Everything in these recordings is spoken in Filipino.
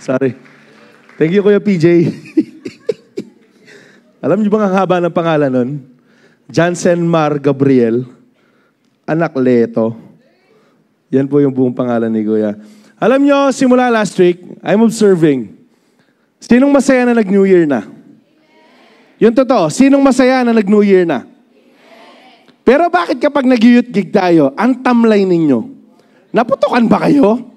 Sorry. Thank you, Kuya PJ. Alam niyo ba ang haba ng pangalan nun? Jansen Mar Gabriel, anak Leto. Yan po yung buong pangalan ni Kuya. Alam niyo, simula last week, I'm observing. Sinong masaya na nag-New Year na? Yung totoo, sinong masaya na nag-New Year na? Pero bakit kapag nag-youth gig tayo, ang tamlay ninyo? Naputukan ba kayo?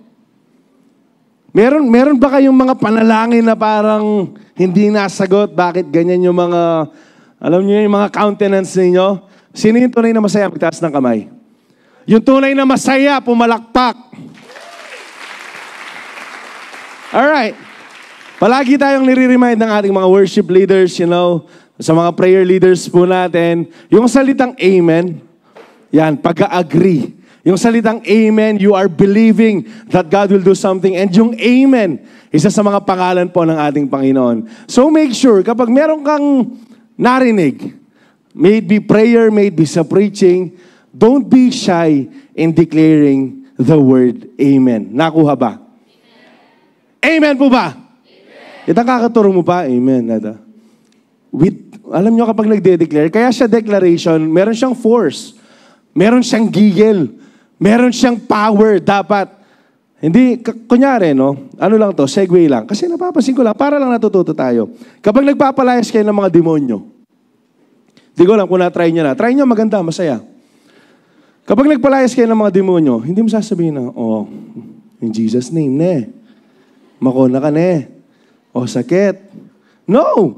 Meron, meron ba kayong mga panalangin na parang hindi nasagot? Bakit ganyan yung mga, alam niyo yung mga countenance ninyo? Sino yung tunay na masaya? Magtaas ng kamay. Yung tunay na masaya, pumalakpak. Alright. Palagi tayong nire-remind ng ating mga worship leaders, you know, sa mga prayer leaders po natin, yung salitang amen, yan, pag-agree. Yung salitang amen, you are believing that God will do something. And yung amen, isa sa mga pangalan po ng ating Panginoon. So make sure, kapag meron kang narinig, may it be prayer, may it be sa preaching, don't be shy in declaring the word amen. Nakuha ba? Amen, amen po ba? Amen. Itang kakaturo mo pa, amen. Nada. With, alam nyo kapag nagde-declare, kaya siya declaration, meron siyang force. Meron siyang gigil. Meron siyang power dapat. Hindi, kunyari, no? Ano lang to, segue lang. Kasi napapansin ko lang, para lang natututo tayo. Kapag nagpapalayas kayo ng mga demonyo, hindi ko lang kung na-try nyo na. Try nyo, maganda, masaya. Kapag nagpalayas kayo ng mga demonyo, hindi mo sasabihin na, oh, in Jesus' name, ne. Makona ka, ne. O, oh, sakit. No!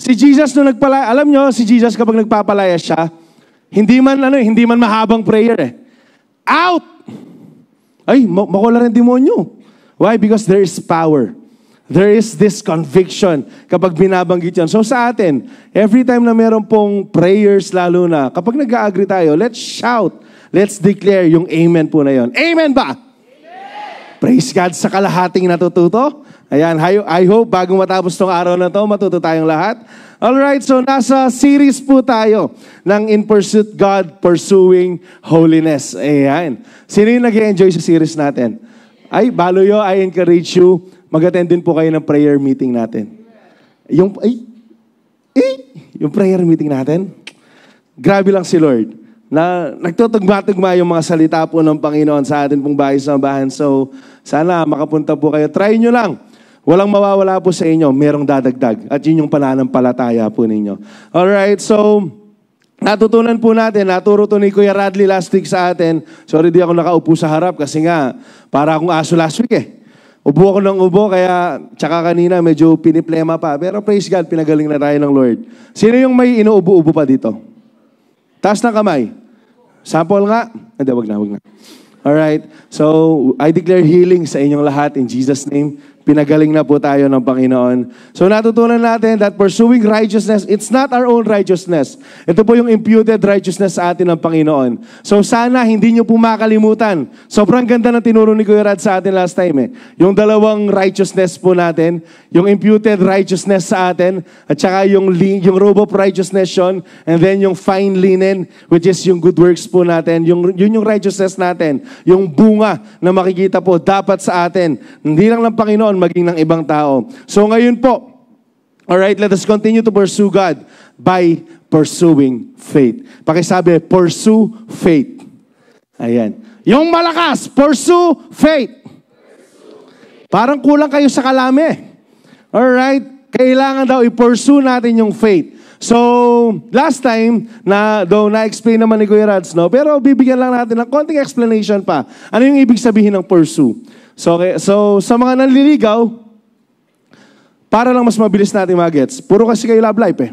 Si Jesus no nagpalaya, alam nyo, si Jesus kapag nagpapalayas siya, hindi man, ano, hindi man mahabang prayer eh. Out! Ay, makula rin demonyo. Why? Because there is power. There is this conviction kapag binabanggit yan. So sa atin, every time na meron pong prayers lalo na, kapag nag-agree tayo, let's shout. Let's declare yung amen po na yon. Amen ba? Amen! Praise God sa kalahating natututo. Ayan, I hope bago matapos tong araw na to, matuto tayong lahat. Alright, so nasa series po tayo ng In Pursuit God Pursuing Holiness. Ayan. Sino yung nag enjoy sa series natin? Ay, baloyo, I encourage you, mag-attend din po kayo ng prayer meeting natin. Yung, ay, eh, yung prayer meeting natin, grabe lang si Lord na nagtutugma-tugma yung mga salita po ng Panginoon sa atin pong bahay sa bahan. So, sana makapunta po kayo. Try nyo lang. Walang mawawala po sa inyo, merong dadagdag. At yun yung pananampalataya po ninyo. Alright, so, natutunan po natin, naturo to ni Kuya Radley last week sa atin. Sorry, di ako nakaupo sa harap kasi nga, para akong aso last week eh. Ubo ako ng ubo, kaya tsaka kanina medyo piniplema pa. Pero praise God, pinagaling na tayo ng Lord. Sino yung may inuubo-ubo pa dito? Taas ng kamay. Sample nga. Hindi, wag na, wag na. Alright. So, I declare healing sa inyong lahat in Jesus' name. Pinagaling na po tayo ng Panginoon. So natutunan natin that pursuing righteousness, it's not our own righteousness. Ito po yung imputed righteousness sa atin ng Panginoon. So sana hindi nyo po makalimutan. Sobrang ganda ng tinuro ni Kuya Rad sa atin last time eh. Yung dalawang righteousness po natin, yung imputed righteousness sa atin, at saka yung, yung robe of righteousness yun, and then yung fine linen, which is yung good works po natin, yung, yun yung righteousness natin, yung bunga na makikita po dapat sa atin. Hindi lang ng Panginoon, Panginoon, maging ng ibang tao. So ngayon po, alright, let us continue to pursue God by pursuing faith. Pakisabi, pursue faith. Ayan. Yung malakas, pursue faith. Parang kulang kayo sa kalame. Alright? Kailangan daw i-pursue natin yung faith. So, last time, na, though na-explain naman ni Kuya Rads, no? pero bibigyan lang natin ng konting explanation pa. Ano yung ibig sabihin ng pursue? So, okay, so sa mga nanliligaw, para lang mas mabilis natin magets, puro kasi kayo love life eh.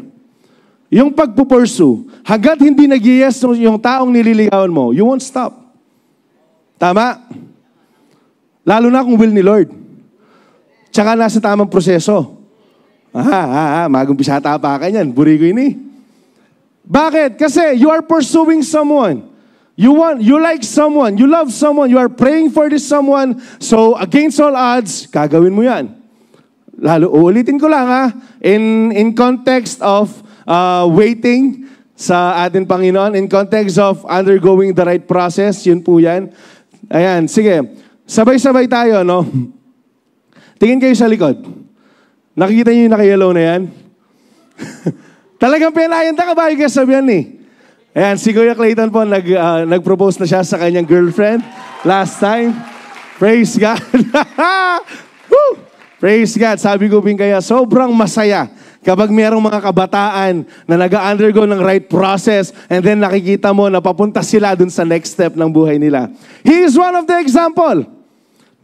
Yung pagpupursue, hanggat hindi nag yes yung taong nililigawan mo, you won't stop. Tama? Lalo na kung will ni Lord. Tsaka nasa tamang proseso. Aha, aha, aha magumpisa pa ka niyan. Buri ko ini. Bakit? Kasi you are pursuing someone. You want, you like someone, you love someone, you are praying for this someone, so against all odds, gagawin mo yan. Lalo, uulitin ko lang ha, in, in context of uh, waiting sa ating Panginoon, in context of undergoing the right process, yun po yan. Ayan, sige, sabay-sabay tayo, no? Tingin kayo sa likod. Nakikita niyo yung naka-yellow na yan? Talagang pinayan ta kabayo ka sabihan eh. Ayan, si Kuya Clayton po, nag, uh, nag-propose na siya sa kanyang girlfriend last time. Praise God. Woo! Praise God. Sabi ko din kaya, sobrang masaya kapag mayroong mga kabataan na nag-undergo ng right process and then nakikita mo na papunta sila dun sa next step ng buhay nila. He is one of the example.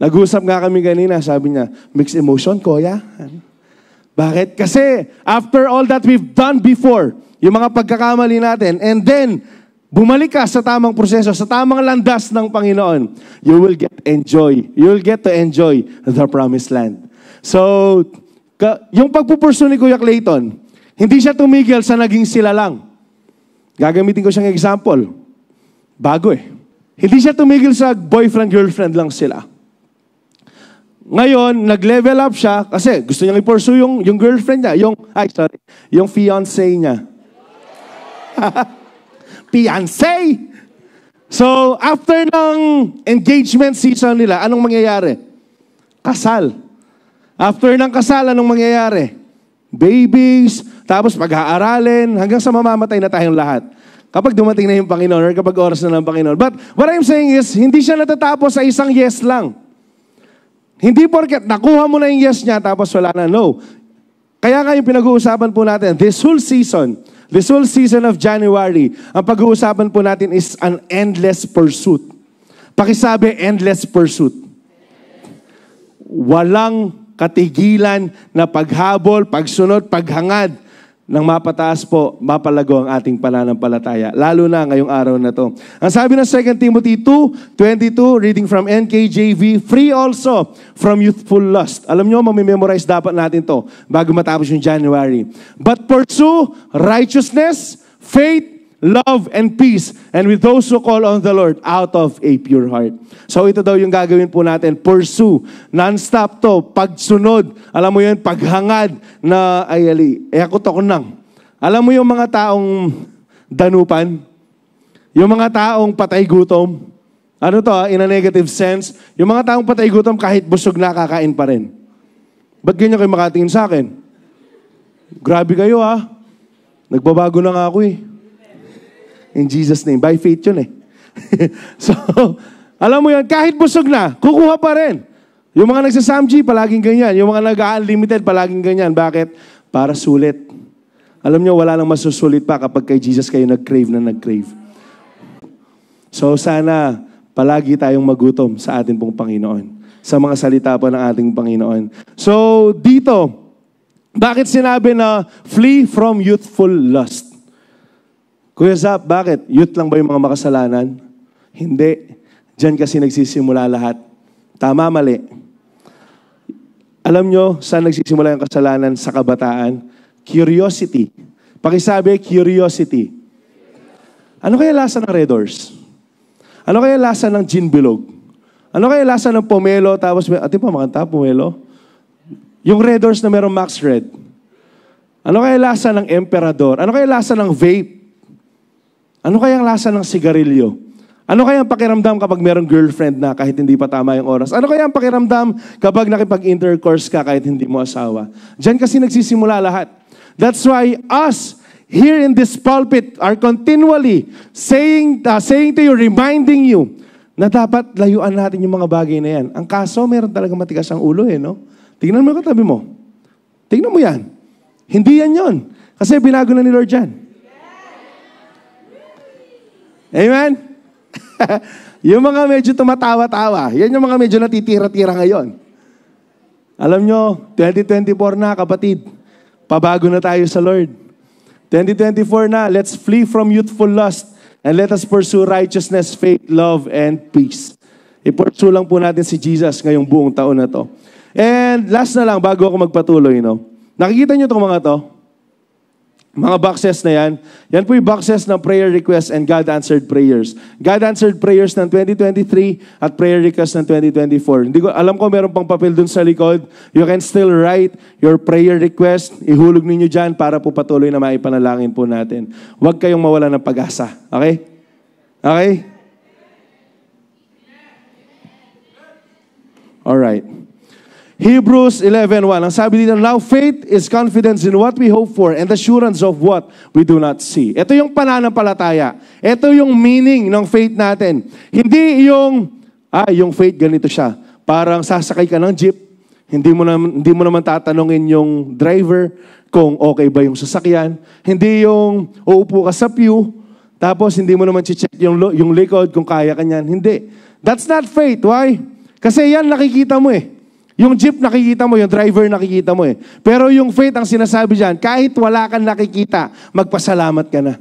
Nag-usap nga kami kanina, sabi niya, mixed emotion, kuya. Bakit? Kasi after all that we've done before, yung mga pagkakamali natin, and then, bumalik ka sa tamang proseso, sa tamang landas ng Panginoon, you will get enjoy. You will get to enjoy the promised land. So, ka, yung pagpupurso ni Kuya Clayton, hindi siya tumigil sa naging sila lang. Gagamitin ko siyang example. Bago eh. Hindi siya tumigil sa boyfriend-girlfriend lang sila. Ngayon, nag-level up siya kasi gusto niyang i-pursue yung, yung girlfriend niya, yung, ay sorry, yung fiancé niya. Fiancé! So, after ng engagement season nila, anong mangyayari? Kasal. After ng kasal, anong mangyayari? Babies, tapos pag-aaralin, hanggang sa mamamatay na tayong lahat. Kapag dumating na yung Panginoon or kapag oras na ng Panginoon. But what I'm saying is, hindi siya natatapos sa isang yes lang. Hindi porket nakuha mo na yung yes niya tapos wala na. No. Kaya nga yung pinag-uusapan po natin, this whole season, This whole season of January, ang pag-uusapan po natin is an endless pursuit. Pakisabi, endless pursuit. Walang katigilan na paghabol, pagsunod, paghangad nang mapataas po, mapalago ang ating pananampalataya. Lalo na ngayong araw na to. Ang sabi ng 2 Timothy 2, 22, reading from NKJV, free also from youthful lust. Alam nyo, mamimemorize dapat natin to bago matapos yung January. But pursue righteousness, faith, love, and peace, and with those who call on the Lord out of a pure heart. So ito daw yung gagawin po natin. Pursue. Non-stop to. Pagsunod. Alam mo yun, paghangad na, ay ali, eh ako to nang. Alam mo yung mga taong danupan? Yung mga taong patay gutom? Ano to, ah, in a negative sense? Yung mga taong patay gutom kahit busog na kakain pa rin. Ba't ganyan kayo makatingin sa akin? Grabe kayo. Ah. Nagbabago na nga ako eh. In Jesus' name. By faith yun eh. so, alam mo yan, kahit busog na, kukuha pa rin. Yung mga nagsasamji, palaging ganyan. Yung mga nag-unlimited, palaging ganyan. Bakit? Para sulit. Alam nyo, wala nang masusulit pa kapag kay Jesus kayo nag-crave na nag-crave. So sana palagi tayong magutom sa ating pong Panginoon. Sa mga salita po ng ating Panginoon. So dito, bakit sinabi na flee from youthful lust? Kuya Zap, bakit? Youth lang ba yung mga makasalanan? Hindi. Diyan kasi nagsisimula lahat. Tama, mali. Alam nyo, saan nagsisimula yung kasalanan sa kabataan? Curiosity. Pakisabi, curiosity. Ano kaya lasa ng Red Doors? Ano kaya lasa ng gin bilog? Ano kaya lasa ng pomelo tapos, ati pa makanta, pomelo? Yung Red Doors na merong Max Red. Ano kaya lasa ng Emperador? Ano kaya lasa ng vape? Ano kayang lasa ng sigarilyo? Ano kaya ang pakiramdam kapag merong girlfriend na kahit hindi pa tama yung oras? Ano kaya ang pakiramdam kapag nakipag-intercourse ka kahit hindi mo asawa? Diyan kasi nagsisimula lahat. That's why us here in this pulpit are continually saying, uh, saying to you, reminding you, na dapat layuan natin yung mga bagay na yan. Ang kaso, meron talaga matigas ang ulo eh, no? Tingnan mo yung katabi mo. Tingnan mo yan. Hindi yan yon. Kasi binago na ni Lord yan. Amen? yung mga medyo tumatawa-tawa, yan yung mga medyo natitira-tira ngayon. Alam nyo, 2024 na, kapatid. Pabago na tayo sa Lord. 2024 na, let's flee from youthful lust and let us pursue righteousness, faith, love, and peace. I-pursue lang po natin si Jesus ngayong buong taon na to. And last na lang, bago ako magpatuloy, no? Nakikita nyo itong mga to? Mga boxes na yan, yan po yung boxes ng prayer requests and God-answered prayers. God-answered prayers ng 2023 at prayer requests ng 2024. Hindi ko, alam ko meron pang papel dun sa likod. You can still write your prayer request. Ihulog ninyo dyan para po patuloy na maipanalangin po natin. Huwag kayong mawala ng pag-asa. Okay? Okay? Alright. Hebrews 11.1, ang sabi dito, Now faith is confidence in what we hope for and assurance of what we do not see. Ito yung pananampalataya. Ito yung meaning ng faith natin. Hindi yung, ah, yung faith ganito siya. Parang sasakay ka ng jeep, hindi mo, naman, hindi mo naman tatanungin yung driver kung okay ba yung sasakyan. Hindi yung uupo ka sa pew, tapos hindi mo naman check yung, yung likod kung kaya ka niyan. Hindi. That's not faith. Why? Kasi yan nakikita mo eh. Yung jeep nakikita mo, yung driver nakikita mo eh. Pero yung faith ang sinasabi dyan, kahit wala kang nakikita, magpasalamat ka na.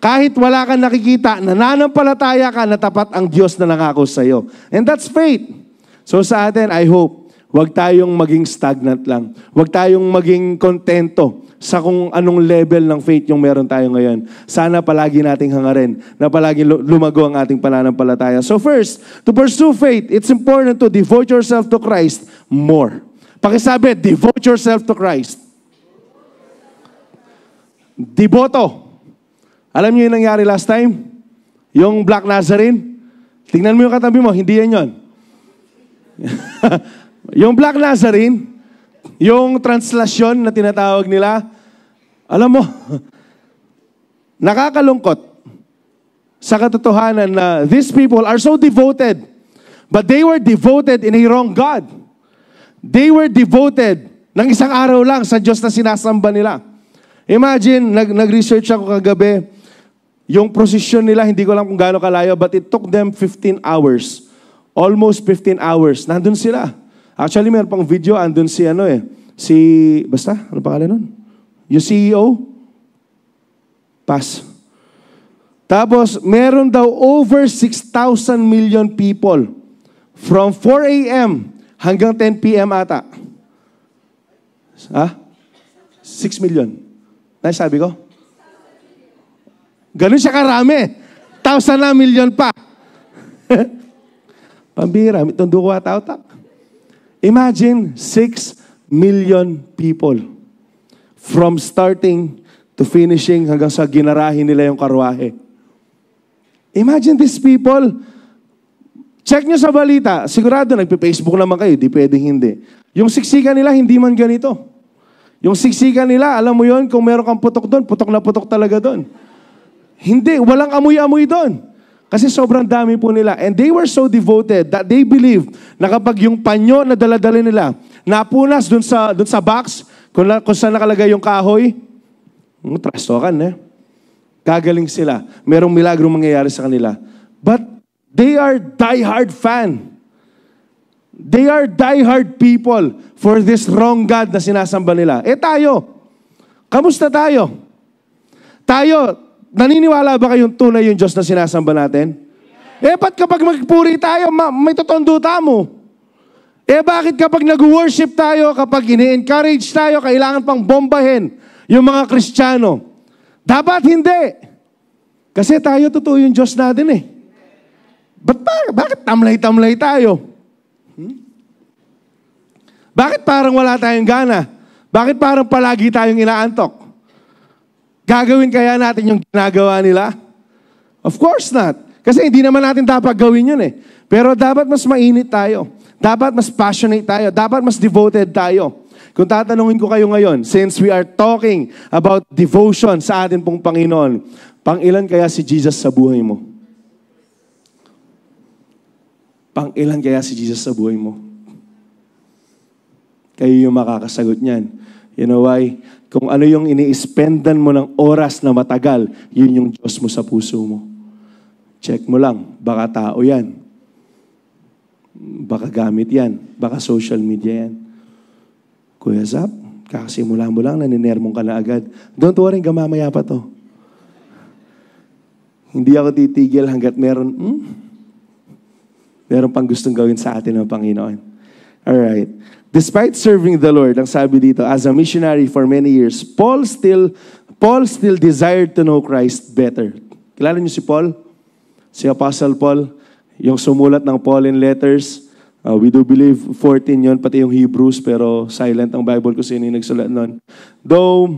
Kahit wala kang nakikita, nananampalataya ka na tapat ang Diyos na nangako sa iyo. And that's faith. So sa atin, I hope, wag tayong maging stagnant lang. Wag tayong maging kontento sa kung anong level ng faith yung meron tayo ngayon. Sana palagi nating hangarin na palagi lumago ang ating pananampalataya. So first, to pursue faith, it's important to devote yourself to Christ more. Pakisabi, devote yourself to Christ. Devoto. Alam niyo yung nangyari last time? Yung Black Nazarene? Tingnan mo yung katabi mo, hindi yan yon. yung Black Nazarene, yung translasyon na tinatawag nila, alam mo, nakakalungkot sa katotohanan na these people are so devoted, but they were devoted in a wrong God. They were devoted ng isang araw lang sa Diyos na sinasamba nila. Imagine, nag, nag-research ako kagabi, yung prosesyon nila, hindi ko lang kung gaano kalayo, but it took them 15 hours. Almost 15 hours. Nandun sila. Actually, meron pang video, andun si ano eh, si, basta, ano pangalan nun? Yung CEO? Pass. Tapos, meron daw over 6,000 million people from 4 a.m. hanggang 10 p.m. ata. Ha? 6 million. sabi ko? Ganun siya karami. Thousand na million pa. Pambira, mitundo ko atautak. Imagine 6 million people from starting to finishing hanggang sa ginarahin nila yung karwahe. Imagine these people. Check nyo sa balita. Sigurado, nagpe-Facebook naman kayo. Di pwedeng hindi. Yung siksikan nila, hindi man ganito. Yung siksikan nila, alam mo yon kung meron kang putok doon, putok na putok talaga doon. Hindi, walang amoy-amoy doon. Kasi sobrang dami po nila. And they were so devoted that they believed na kapag yung panyo na daladala nila, napunas dun sa, dun sa box, kung, kung saan nakalagay yung kahoy, hmm, trastokan eh. Gagaling sila. Merong milagro mangyayari sa kanila. But they are die-hard fan. They are die-hard people for this wrong God na sinasamba nila. Eh tayo, kamusta tayo? Tayo, Naniniwala ba kayong tunay yung Diyos na sinasamba natin? Eh, ba't kapag magpuri tayo, ma- may totonduta mo? Eh, bakit kapag nag-worship tayo, kapag ini-encourage tayo, kailangan pang bombahin yung mga Kristiyano? Dapat hindi. Kasi tayo totoo yung Diyos natin eh. Ba't ba, bakit tamlay-tamlay tayo? Hmm? Bakit parang wala tayong gana? Bakit parang palagi tayong inaantok? Gagawin kaya natin yung ginagawa nila? Of course not. Kasi hindi naman natin dapat gawin yun eh. Pero dapat mas mainit tayo. Dapat mas passionate tayo. Dapat mas devoted tayo. Kung tatanungin ko kayo ngayon, since we are talking about devotion sa atin pong Panginoon, pang ilan kaya si Jesus sa buhay mo? Pang ilan kaya si Jesus sa buhay mo? Kayo yung makakasagot niyan. You know why? Kung ano yung ini-spendan mo ng oras na matagal, yun yung Diyos mo sa puso mo. Check mo lang, baka tao yan. Baka gamit yan. Baka social media yan. Kuya Zap, kakasimula mo lang, naninermong ka na agad. Don't worry, gamamaya pa to. Hindi ako titigil hanggat meron, hmm? meron pang gustong gawin sa atin ng Panginoon. Alright. Despite serving the Lord, ang sabi dito, as a missionary for many years, Paul still Paul still desired to know Christ better. Kilala niyo si Paul? Si Apostle Paul, yung sumulat ng Pauline letters. Uh, we do believe 14 yon pati yung Hebrews, pero silent ang Bible ko sino yung nagsulat nun. Though,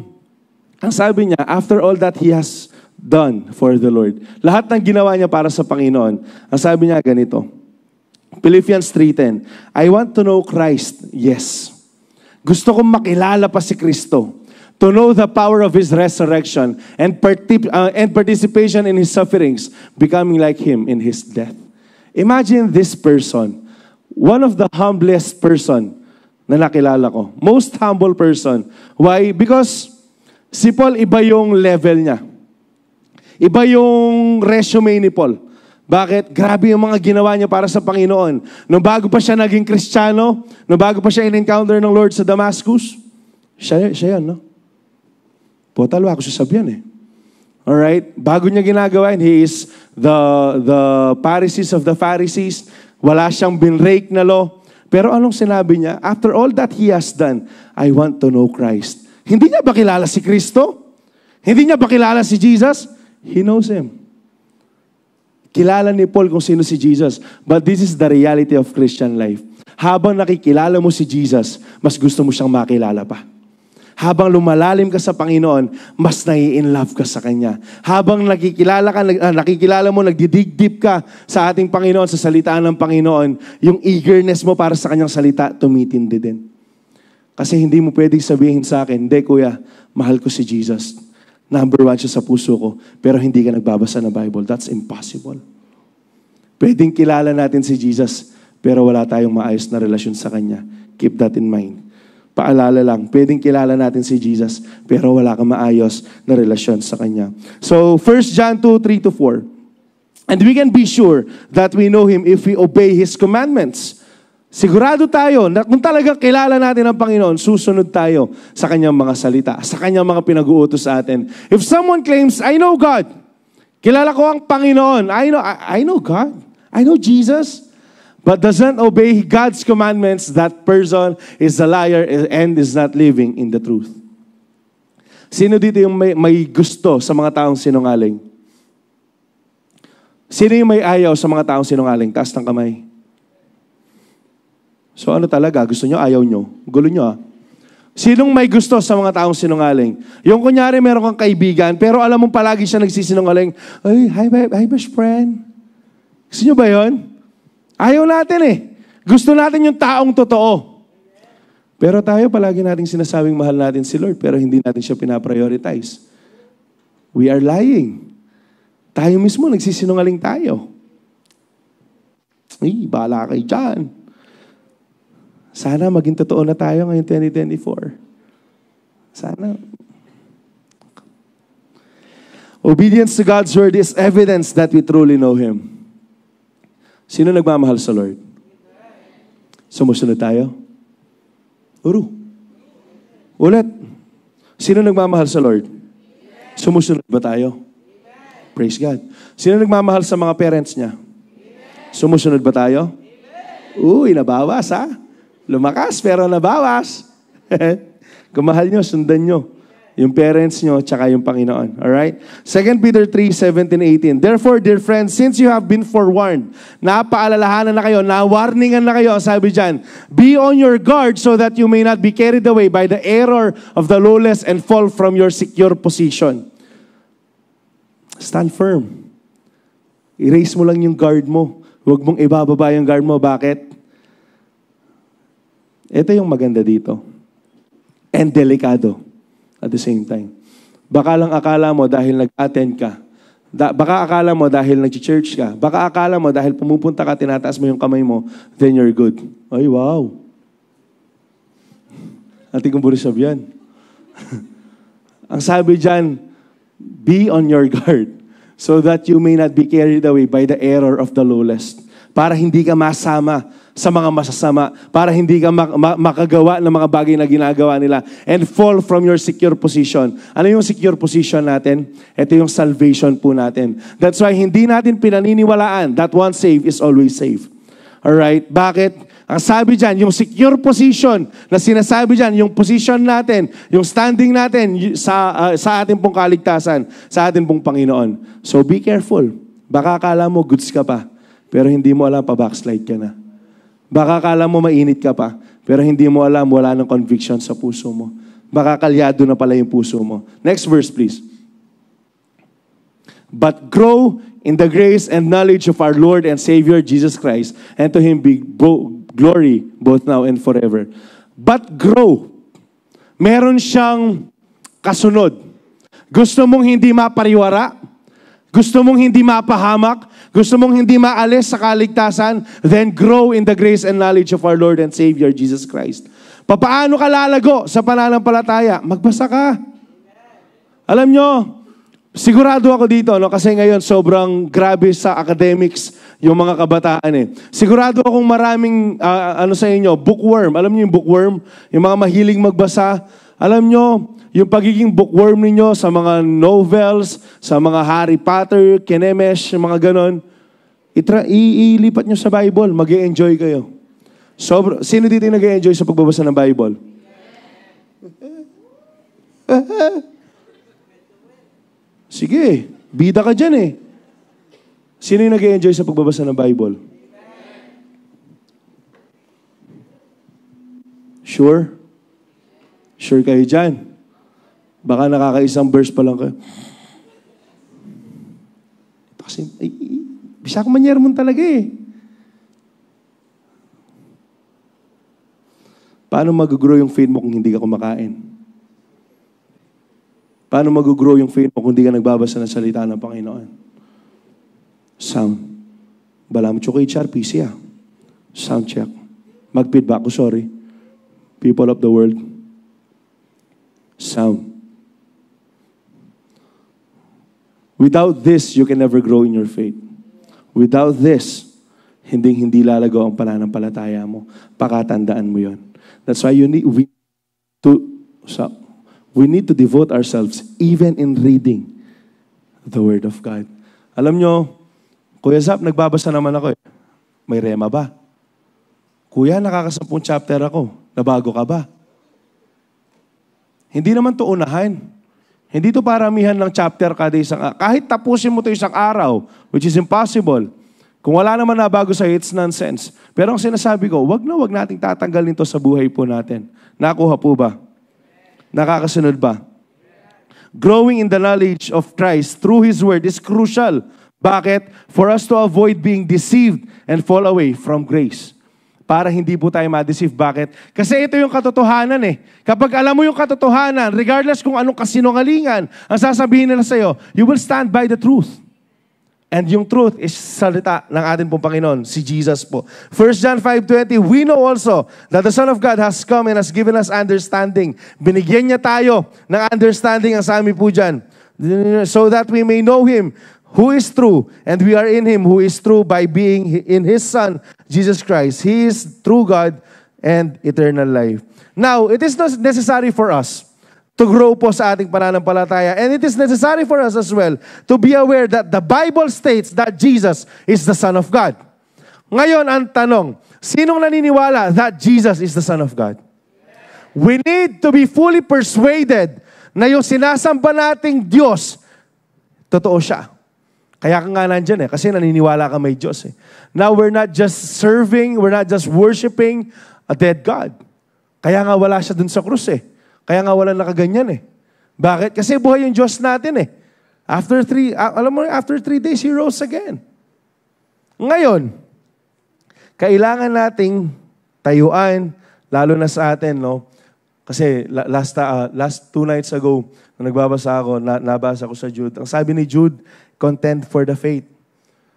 ang sabi niya, after all that he has done for the Lord, lahat ng ginawa niya para sa Panginoon, ang sabi niya ganito, Philippians 3.10, I want to know Christ, yes. Gusto kong makilala pa si Kristo. To know the power of His resurrection and, partic- uh, and participation in His sufferings, becoming like Him in His death. Imagine this person, one of the humblest person na nakilala ko. Most humble person. Why? Because si Paul, iba yung level niya. Iba yung resume ni Paul. Bakit? Grabe yung mga ginawa niya para sa Panginoon. Nung bago pa siya naging Kristiyano, nung bago pa siya in-encounter ng Lord sa Damascus, siya, siya yan, no? Potal, ako sasabihan eh. Alright? Bago niya ginagawa he is the, the Pharisees of the Pharisees. Wala siyang binrake na law. Pero anong sinabi niya? After all that he has done, I want to know Christ. Hindi niya ba kilala si Kristo? Hindi niya ba kilala si Jesus? He knows Him. Kilala ni Paul kung sino si Jesus. But this is the reality of Christian life. Habang nakikilala mo si Jesus, mas gusto mo siyang makilala pa. Habang lumalalim ka sa Panginoon, mas nai-in love ka sa Kanya. Habang nakikilala ka, uh, nakikilala mo, nagdidig ka sa ating Panginoon, sa salitaan ng Panginoon, yung eagerness mo para sa Kanyang salita, tumitindi din. Kasi hindi mo pwedeng sabihin sa akin, hindi kuya, mahal ko si Jesus. Number one siya sa puso ko, pero hindi ka nagbabasa ng Bible. That's impossible. Pwedeng kilala natin si Jesus, pero wala tayong maayos na relasyon sa Kanya. Keep that in mind. Paalala lang, pwedeng kilala natin si Jesus, pero wala kang maayos na relasyon sa Kanya. So, 1 John 2, 3 to 4. And we can be sure that we know Him if we obey His commandments. Sigurado tayo na kung talagang kilala natin ang Panginoon, susunod tayo sa Kanyang mga salita, sa Kanyang mga pinag-uutos sa atin. If someone claims, I know God, kilala ko ang Panginoon, I know, I, I know God, I know Jesus, but doesn't obey God's commandments, that person is a liar and is not living in the truth. Sino dito yung may, may gusto sa mga taong sinungaling? Sino yung may ayaw sa mga taong sinungaling? Taas ng kamay. So ano talaga? Gusto nyo? Ayaw nyo? Gulo nyo ah. Sinong may gusto sa mga taong sinungaling? Yung kunyari meron kang kaibigan, pero alam mo palagi siya nagsisinungaling, Ay, hi, hi best friend. Gusto nyo ba yon? Ayaw natin eh. Gusto natin yung taong totoo. Pero tayo palagi nating sinasabing mahal natin si Lord, pero hindi natin siya pinaprioritize. We are lying. Tayo mismo, nagsisinungaling tayo. Ay, bala kay dyan. Sana maging totoo na tayo ngayong 2024. Sana. Obedience to God's word is evidence that we truly know Him. Sino nagmamahal sa Lord? Sumusunod tayo? Uru. Ulit. Sino nagmamahal sa Lord? Sumusunod ba tayo? Praise God. Sino nagmamahal sa mga parents niya? Sumusunod ba tayo? Uy, nabawas ha? Lumakas pero nabawas. Kung mahal nyo, sundan nyo. Yung parents nyo, tsaka yung Panginoon. Alright? 2 Peter 3, 17, 18. Therefore, dear friends, since you have been forewarned, napaalalahanan na kayo, nawarningan na kayo, sabi dyan, be on your guard so that you may not be carried away by the error of the lawless and fall from your secure position. Stand firm. Erase mo lang yung guard mo. Huwag mong ibababa yung guard mo. Bakit? Ito yung maganda dito. And delikado at the same time. Baka lang akala mo dahil nag-attend ka, da, baka akala mo dahil nag-church ka, baka akala mo dahil pumupunta ka, tinataas mo yung kamay mo, then you're good. Ay, wow. Ating kong burisab yan. Ang sabi dyan, be on your guard so that you may not be carried away by the error of the lowest. Para hindi ka masama sa mga masasama para hindi ka mak- makagawa ng mga bagay na ginagawa nila and fall from your secure position. Ano yung secure position natin? Ito yung salvation po natin. That's why hindi natin pinaniniwalaan that one safe is always safe. Alright? Bakit? Ang sabi dyan, yung secure position na sinasabi dyan, yung position natin, yung standing natin sa, uh, sa ating pong kaligtasan, sa ating pong Panginoon. So be careful. Baka akala mo goods ka pa, pero hindi mo alam pa backslide ka na. Baka kala mo mainit ka pa, pero hindi mo alam, wala ng conviction sa puso mo. Baka kalyado na pala yung puso mo. Next verse, please. but grow in the grace and knowledge of our Lord and Savior Jesus Christ, and to Him be glory both now and forever. But grow. Meron siyang kasunod. Gusto mong hindi mapariwara? Gusto mong hindi mapahamak? Gusto mong hindi maalis sa kaligtasan? Then grow in the grace and knowledge of our Lord and Savior Jesus Christ. Papaano ka lalago sa pananampalataya? Magbasa ka. Alam nyo, sigurado ako dito, no? kasi ngayon sobrang grabe sa academics yung mga kabataan eh. Sigurado akong maraming, uh, ano sa inyo, bookworm. Alam niyo yung bookworm? Yung mga mahiling magbasa. Alam nyo, yung pagiging bookworm ninyo sa mga novels, sa mga Harry Potter, Kenemesh, mga ganon, itra- iilipat nyo sa Bible, mag enjoy kayo. Sobra, sino dito yung nag enjoy sa pagbabasa ng Bible? Sige, bida ka dyan eh. Sino yung nag enjoy sa pagbabasa ng Bible? Sure? Sure kayo dyan? Baka nakakaisang verse pa lang kayo. Kasi, ay, bisa ko manyermon talaga eh. Paano mag-grow yung faith mo kung hindi ka kumakain? Paano mag-grow yung faith mo kung hindi ka nagbabasa ng salita ng Panginoon? Sound. Bala mo chukoy HR, PC ah. Sound check. Mag-feedback ko, sorry. People of the world. Sound. Without this, you can never grow in your faith. Without this, hindi hindi lalago ang pananampalataya mo. Pakatandaan mo yon. That's why you need we to so, we need to devote ourselves even in reading the Word of God. Alam nyo, Kuya Zap, nagbabasa naman ako eh. May rema ba? Kuya, nakakasampung chapter ako. Nabago ka ba? Hindi naman to unahan. Hindi to paramihan ng chapter kada isang Kahit tapusin mo to isang araw, which is impossible. Kung wala naman na bago sa it's nonsense. Pero ang sinasabi ko, wag na wag nating tatanggalin to sa buhay po natin. Nakuha po ba? Nakakasunod ba? Growing in the knowledge of Christ through His Word is crucial. Bakit? For us to avoid being deceived and fall away from grace para hindi po tayo ma-deceive. Bakit? Kasi ito yung katotohanan eh. Kapag alam mo yung katotohanan, regardless kung anong kasinungalingan, ang sasabihin nila sa'yo, you will stand by the truth. And yung truth is salita ng ating pong Panginoon, si Jesus po. 1 John 5.20, We know also that the Son of God has come and has given us understanding. Binigyan niya tayo ng understanding ang sa amin po dyan. So that we may know Him who is true, and we are in Him who is true by being in His Son, Jesus Christ. He is true God and eternal life. Now, it is not necessary for us to grow po sa ating pananampalataya. And it is necessary for us as well to be aware that the Bible states that Jesus is the Son of God. Ngayon, ang tanong, sinong naniniwala that Jesus is the Son of God? We need to be fully persuaded na yung sinasamba nating Diyos, totoo siya. Kaya ka nga nandyan eh, kasi naniniwala ka may Diyos eh. Now, we're not just serving, we're not just worshiping a dead God. Kaya nga wala siya dun sa krus eh. Kaya nga wala nakaganyan eh. Bakit? Kasi buhay yung Diyos natin eh. After three, alam mo, after three days, He rose again. Ngayon, kailangan nating tayuan, lalo na sa atin, no? Kasi last, uh, last two nights ago, nagbabasa ako, na, nabasa ko sa Jude, ang sabi ni Jude, contend for the faith.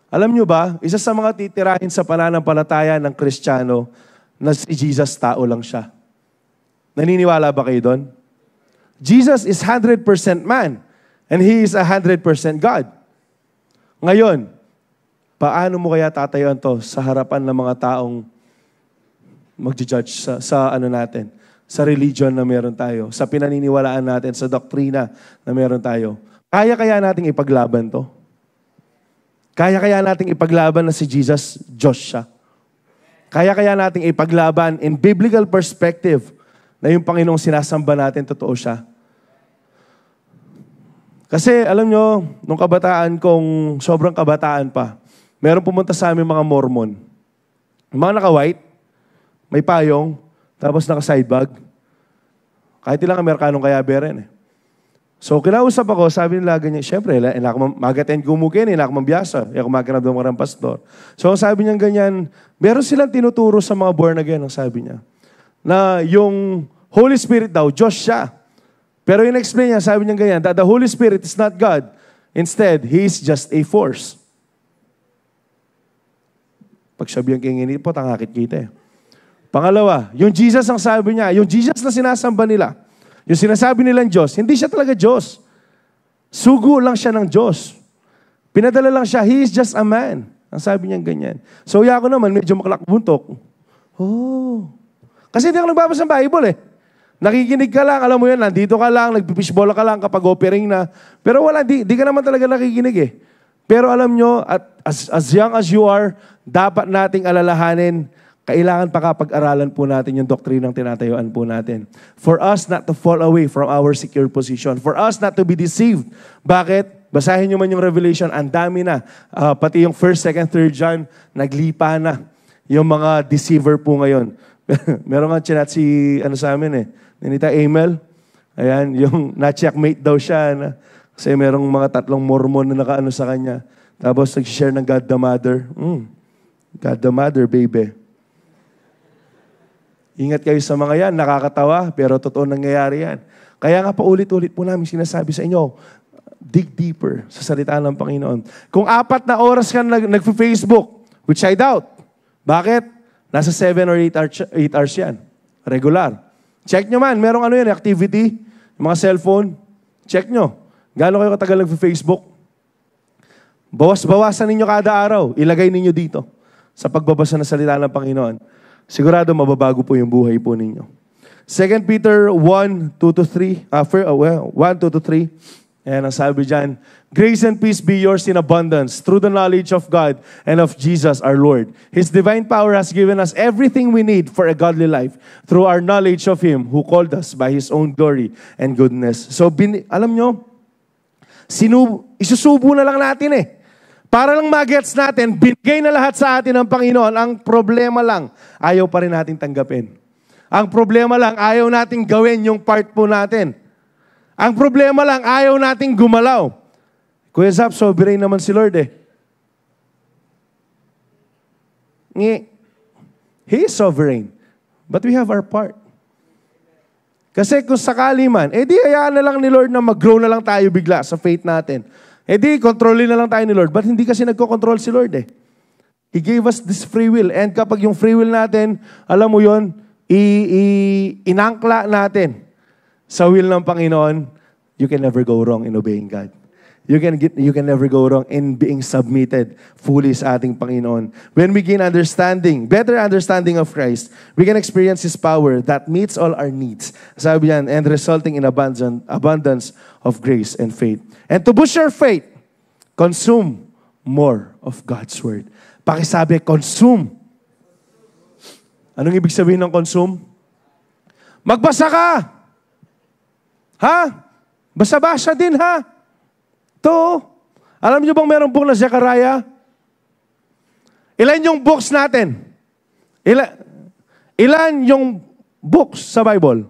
Alam nyo ba, isa sa mga titirahin sa pananampalataya ng Kristiyano na si Jesus tao lang siya. Naniniwala ba kayo doon? Jesus is 100% man and He is 100% God. Ngayon, paano mo kaya tatayuan to sa harapan ng mga taong mag-judge sa, sa ano natin, sa religion na meron tayo, sa pinaniniwalaan natin, sa doktrina na meron tayo. Kaya kaya nating ipaglaban to? Kaya kaya nating ipaglaban na si Jesus, Diyos siya? Kaya kaya nating ipaglaban in biblical perspective na yung Panginoong sinasamba natin, totoo siya? Kasi alam nyo, nung kabataan kong sobrang kabataan pa, meron pumunta sa amin mga Mormon. Mga naka-white, may payong, tapos naka-side bag. Kahit ilang Amerikanong kaya beren eh. So, kinausap ako, sabi nila ganyan, syempre, ila, ila magaten gumukin, ila ako mabiyasa, ila ako maganap ng mga pastor. So, sabi niya ganyan, meron silang tinuturo sa mga born again, ang sabi niya, na yung Holy Spirit daw, Diyos siya. Pero in-explain niya, sabi niya ganyan, that the Holy Spirit is not God. Instead, He is just a force. Pag sabi ang kingin po, tangakit kita eh. Pangalawa, yung Jesus ang sabi niya, yung Jesus na sinasamba nila, yung sinasabi nilang Diyos, hindi siya talaga Diyos. Sugo lang siya ng Diyos. Pinadala lang siya, He is just a man. Ang sabi niya ganyan. So, ya ako naman, medyo makalakbuntok. Oh. Kasi hindi ako nagbabasa ng Bible eh. Nakikinig ka lang, alam mo yan, nandito ka lang, nagpipishbola ka lang kapag offering na. Pero wala, di, di ka naman talaga nakikinig eh. Pero alam nyo, at as, as young as you are, dapat nating alalahanin kailangan pa kapag-aralan po natin yung doktrinang tinatayuan po natin. For us not to fall away from our secure position. For us not to be deceived. Bakit? Basahin nyo man yung Revelation, ang dami na. Uh, pati yung 1st, 2nd, 3rd John, naglipa na. Yung mga deceiver po ngayon. Meron nga chinat si, ano sa amin eh, Ninita Emil. Ayan, yung na-checkmate daw siya. Na, kasi merong mga tatlong mormon na nakaano sa kanya. Tapos nag-share ng God the Mother. Mm, God the Mother, baby. Ingat kayo sa mga yan, nakakatawa, pero totoo nangyayari yan. Kaya nga paulit-ulit po namin sinasabi sa inyo, dig deeper sa salita ng Panginoon. Kung apat na oras ka nag- nag-Facebook, which I doubt, bakit? Nasa 7 or 8 hours, 8 hours yan. Regular. Check nyo man, merong ano yan, activity, mga cellphone, check nyo. Gano'n kayo katagal nag-Facebook? Bawas-bawasan ninyo kada araw, ilagay ninyo dito sa pagbabasa ng salita ng Panginoon. Sigurado mababago po yung buhay po ninyo. 2 Peter 1, 2 to 3, uh, for, uh, well, 1, 2 to 3, and ang sabi dyan, Grace and peace be yours in abundance through the knowledge of God and of Jesus our Lord. His divine power has given us everything we need for a godly life through our knowledge of Him who called us by His own glory and goodness. So, bin, alam nyo, sinu, isusubo na lang natin eh. Para lang magets natin, binigay na lahat sa atin ng Panginoon. Ang problema lang, ayaw pa rin natin tanggapin. Ang problema lang, ayaw nating gawin yung part po natin. Ang problema lang, ayaw nating gumalaw. Kuya Zap, sovereign naman si Lord eh. Ngi. He is sovereign. But we have our part. Kasi kung sakali man, eh di hayaan na lang ni Lord na mag-grow na lang tayo bigla sa faith natin. Eh di, kontrolin na lang tayo ni Lord. But hindi kasi nagko-control si Lord eh. He gave us this free will. And kapag yung free will natin, alam mo yon i- i- inangkla natin sa will ng Panginoon, you can never go wrong in obeying God. You can, get, you can never go wrong in being submitted fully sa ating Panginoon. When we gain understanding, better understanding of Christ, we can experience His power that meets all our needs. Sabi yan, and resulting in abundance, abundance of grace and faith. And to boost your faith, consume more of God's Word. Pakisabi, consume. Anong ibig sabihin ng consume? Magbasa ka. Ha? Basa-basa din ha? To, alam niyo bang meron book na Zechariah? Ilan yung books natin? Ilan, ilan yung books sa Bible?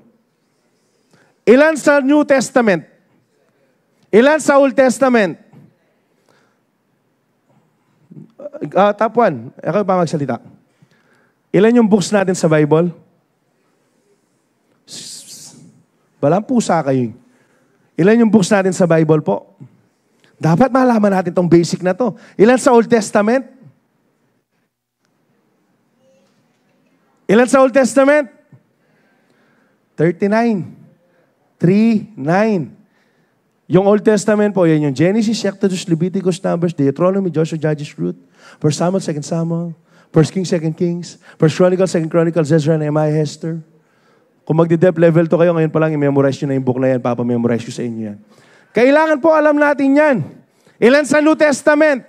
Ilan sa New Testament? Ilan sa Old Testament? Uh, top one. Ako pa magsalita. Ilan yung books natin sa Bible? Walang pusa kayo. Ilan yung books natin sa Bible po? Dapat malaman natin tong basic na to. Ilan sa Old Testament? Ilan sa Old Testament? 39. 3, 9. Yung Old Testament po, yan yung Genesis, Exodus, Leviticus, Numbers, Deuteronomy, Joshua, Judges, Ruth, 1 Samuel, 2 Samuel, 1 Kings, 2 Kings, 1 Chronicles, 2 Chronicles, Ezra, Nehemiah, Hester. Kung magde-dep level to kayo, ngayon pa lang i-memorize nyo na yung book na yan, papamemorize ko sa inyo yan. Kailangan po alam natin yan. Ilan sa New Testament?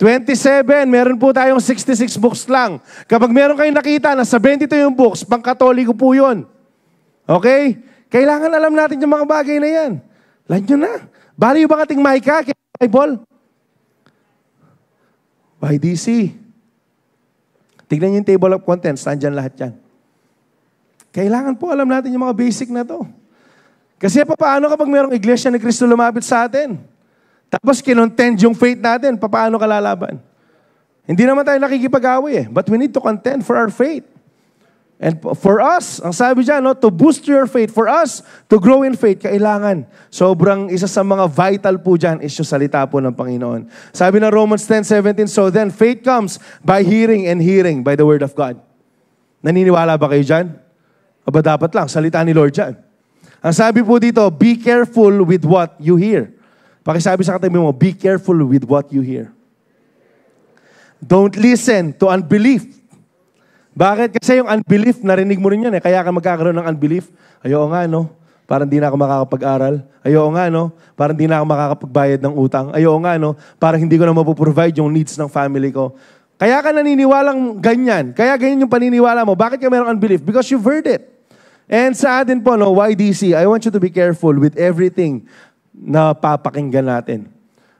27. Meron po tayong 66 books lang. Kapag meron kayong nakita na 72 yung books, pang-katoliko po yun. Okay? Kailangan alam natin yung mga bagay na yan. Lan nyo na. Bali yung ating Micah, Bible? YDC. Tignan yung table of contents. Nandyan lahat yan. Kailangan po alam natin yung mga basic na to. Kasi paano kapag mayroong iglesia ni Kristo lumapit sa atin? Tapos kinontend yung faith natin, paano ka lalaban? Hindi naman tayo nakikipag-away eh. But we need to contend for our faith. And for us, ang sabi dyan, no, to boost your faith, for us to grow in faith, kailangan. Sobrang isa sa mga vital po dyan is yung salita po ng Panginoon. Sabi ng Romans 10:17, So then faith comes by hearing and hearing by the word of God. Naniniwala ba kayo dyan? Aba dapat lang, salita ni Lord dyan. Ang sabi po dito, be careful with what you hear. Pakisabi sa katabi mo, be careful with what you hear. Don't listen to unbelief bakit? Kasi yung unbelief, narinig mo rin yan eh. Kaya ka magkakaroon ng unbelief. Ayoko nga, no? Parang di na ako makakapag-aral. Ayoko nga, no? Parang di na ako makakapagbayad ng utang. Ayoko nga, no? Parang hindi ko na mapoprovide yung needs ng family ko. Kaya ka naniniwalang ganyan. Kaya ganyan yung paniniwala mo. Bakit ka mayroong unbelief? Because you've heard it. And sa atin po, no, YDC, I want you to be careful with everything na papakinggan natin.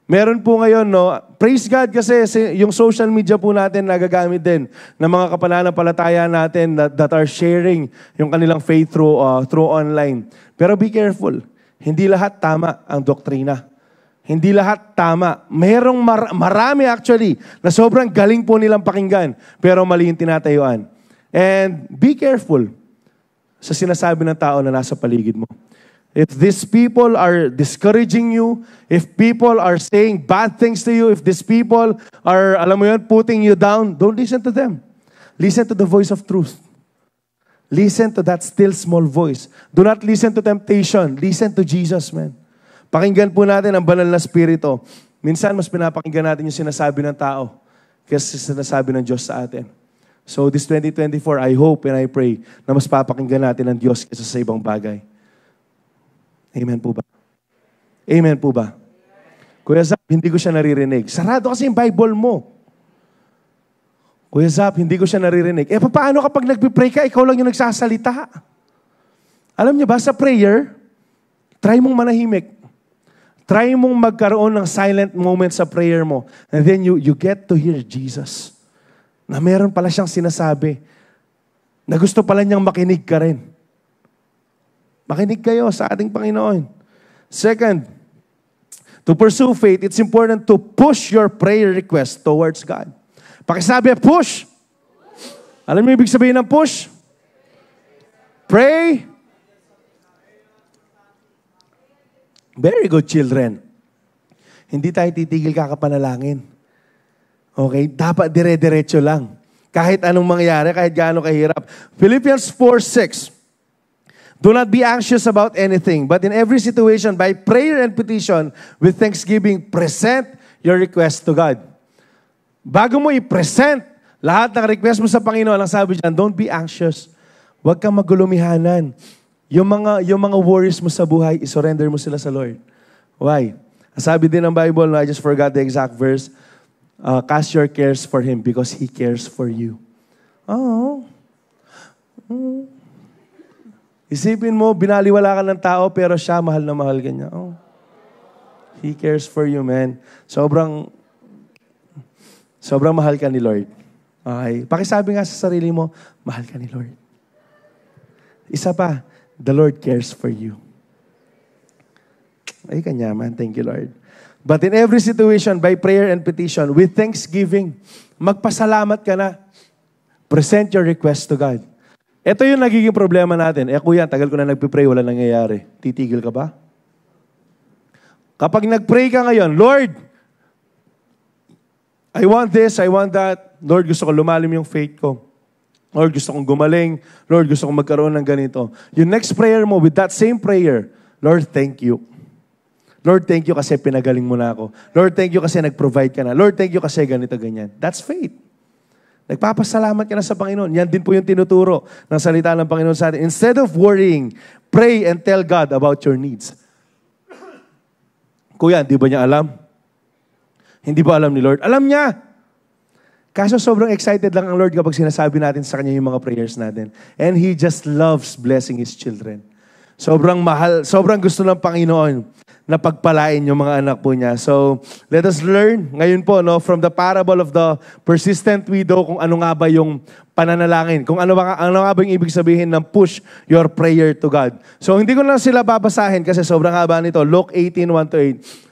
Meron po ngayon, no, praise God kasi yung social media po natin nagagamit din ng mga kapananampalataya natin that, that are sharing yung kanilang faith through, uh, through online. Pero be careful, hindi lahat tama ang doktrina. Hindi lahat tama. Merong mar- marami actually na sobrang galing po nilang pakinggan, pero mali yung tinatayuan. And be careful sa sinasabi ng tao na nasa paligid mo. If these people are discouraging you, if people are saying bad things to you, if these people are, alam mo yun, putting you down, don't listen to them. Listen to the voice of truth. Listen to that still small voice. Do not listen to temptation. Listen to Jesus, man. Pakinggan po natin ang banal na spirito. Minsan, mas pinapakinggan natin yung sinasabi ng tao kaysa sinasabi ng Diyos sa atin. So this 2024, I hope and I pray na mas papakinggan natin ang Diyos kaysa sa ibang bagay. Amen po ba? Amen po ba? Kuya Zap, hindi ko siya naririnig. Sarado kasi yung Bible mo. Kuya Zap, hindi ko siya naririnig. Eh, paano kapag nagpipray ka, ikaw lang yung nagsasalita? Alam niyo ba, sa prayer, try mong manahimik. Try mong magkaroon ng silent moment sa prayer mo. And then you, you get to hear Jesus. Na meron pala siyang sinasabi. Na gusto pala niyang makinig ka rin. Makinig kayo sa ating Panginoon. Second, to pursue faith, it's important to push your prayer request towards God. Pakisabi, push. Alam mo ibig sabihin ng push? Pray. Very good, children. Hindi tayo titigil kakapanalangin. Okay? Dapat dire-diretso lang. Kahit anong mangyari, kahit gaano kahirap. Philippians 4.6 Do not be anxious about anything, but in every situation, by prayer and petition, with thanksgiving, present your request to God. Bago mo i-present lahat ng request mo sa Panginoon, ang sabi diyan, don't be anxious. Huwag kang magulumihanan. Yung mga, yung mga worries mo sa buhay, isurrender mo sila sa Lord. Why? Sabi din ng Bible, no, I just forgot the exact verse, uh, cast your cares for Him because He cares for you. Oh. Mm. Isipin mo, binaliwala ka ng tao, pero siya, mahal na mahal ka. Oh. He cares for you, man. Sobrang, sobrang mahal ka ni Lord. Okay? Pakisabi nga sa sarili mo, mahal ka ni Lord. Isa pa, the Lord cares for you. Ay, kanya man. Thank you, Lord. But in every situation, by prayer and petition, with thanksgiving, magpasalamat ka na. Present your request to God. Ito yung nagiging problema natin. Eh kuya, tagal ko na nagpipray, wala nangyayari. Titigil ka ba? Kapag nagpray ka ngayon, Lord, I want this, I want that. Lord, gusto ko lumalim yung faith ko. Lord, gusto kong gumaling. Lord, gusto kong magkaroon ng ganito. Yung next prayer mo, with that same prayer, Lord, thank you. Lord, thank you kasi pinagaling mo na ako. Lord, thank you kasi nag-provide ka na. Lord, thank you kasi ganito, ganyan. That's faith. Nagpapasalamat ka na sa Panginoon. Yan din po yung tinuturo ng salita ng Panginoon sa atin. Instead of worrying, pray and tell God about your needs. Kuya, di ba niya alam? Hindi ba alam ni Lord? Alam niya. Kaso sobrang excited lang ang Lord kapag sinasabi natin sa Kanya yung mga prayers natin. And He just loves blessing His children. Sobrang mahal, sobrang gusto ng Panginoon na pagpalain yung mga anak po niya. So, let us learn ngayon po no from the parable of the persistent widow kung ano nga ba yung pananalangin. Kung ano ba ano nga ba yung ibig sabihin ng push your prayer to God. So, hindi ko na sila babasahin kasi sobrang haba nito. Luke 18, 1 to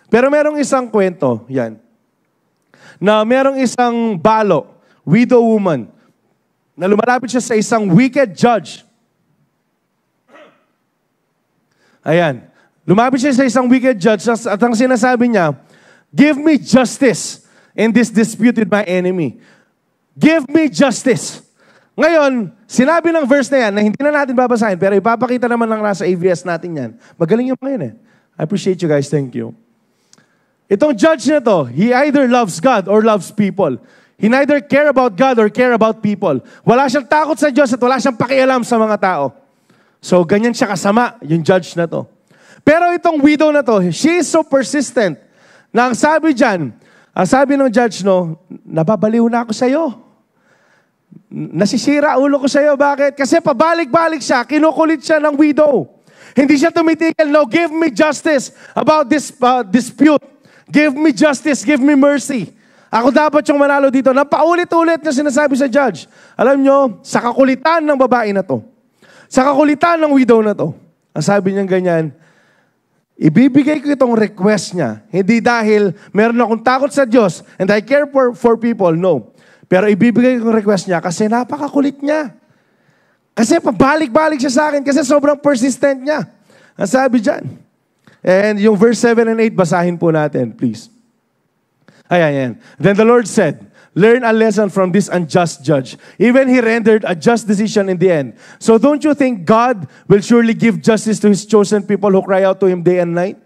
8. Pero merong isang kwento, yan, na merong isang balo, widow woman, na lumalapit siya sa isang wicked judge. Ayan. Lumapit siya sa isang wicked judge at ang sinasabi niya, Give me justice in this dispute with my enemy. Give me justice. Ngayon, sinabi ng verse na yan na hindi na natin babasahin, pero ipapakita naman lang nasa AVS natin yan. Magaling yung ngayon eh. I appreciate you guys. Thank you. Itong judge na to, he either loves God or loves people. He neither care about God or care about people. Wala siyang takot sa Diyos at wala siyang pakialam sa mga tao. So, ganyan siya kasama, yung judge na to. Pero itong widow na to, she is so persistent na ang sabi dyan, ang sabi ng judge, no, nababaliw na ako sa'yo. Nasisira ulo ko sa'yo. Bakit? Kasi pabalik-balik siya, kinukulit siya ng widow. Hindi siya tumitigil, no, give me justice about this uh, dispute. Give me justice, give me mercy. Ako dapat yung manalo dito. Napaulit-ulit na sinasabi sa judge. Alam nyo, sa kakulitan ng babae na to, sa kakulitan ng widow na to, ang sabi niya ganyan, Ibibigay ko itong request niya. Hindi dahil meron akong takot sa Diyos and I care for, for people. No. Pero ibibigay ko yung request niya kasi napakakulit niya. Kasi pabalik-balik siya sa akin kasi sobrang persistent niya. Ang sabi dyan. And yung verse 7 and 8, basahin po natin, please. Ayan, ayan. Then the Lord said, learn a lesson from this unjust judge. Even he rendered a just decision in the end. So don't you think God will surely give justice to His chosen people who cry out to Him day and night?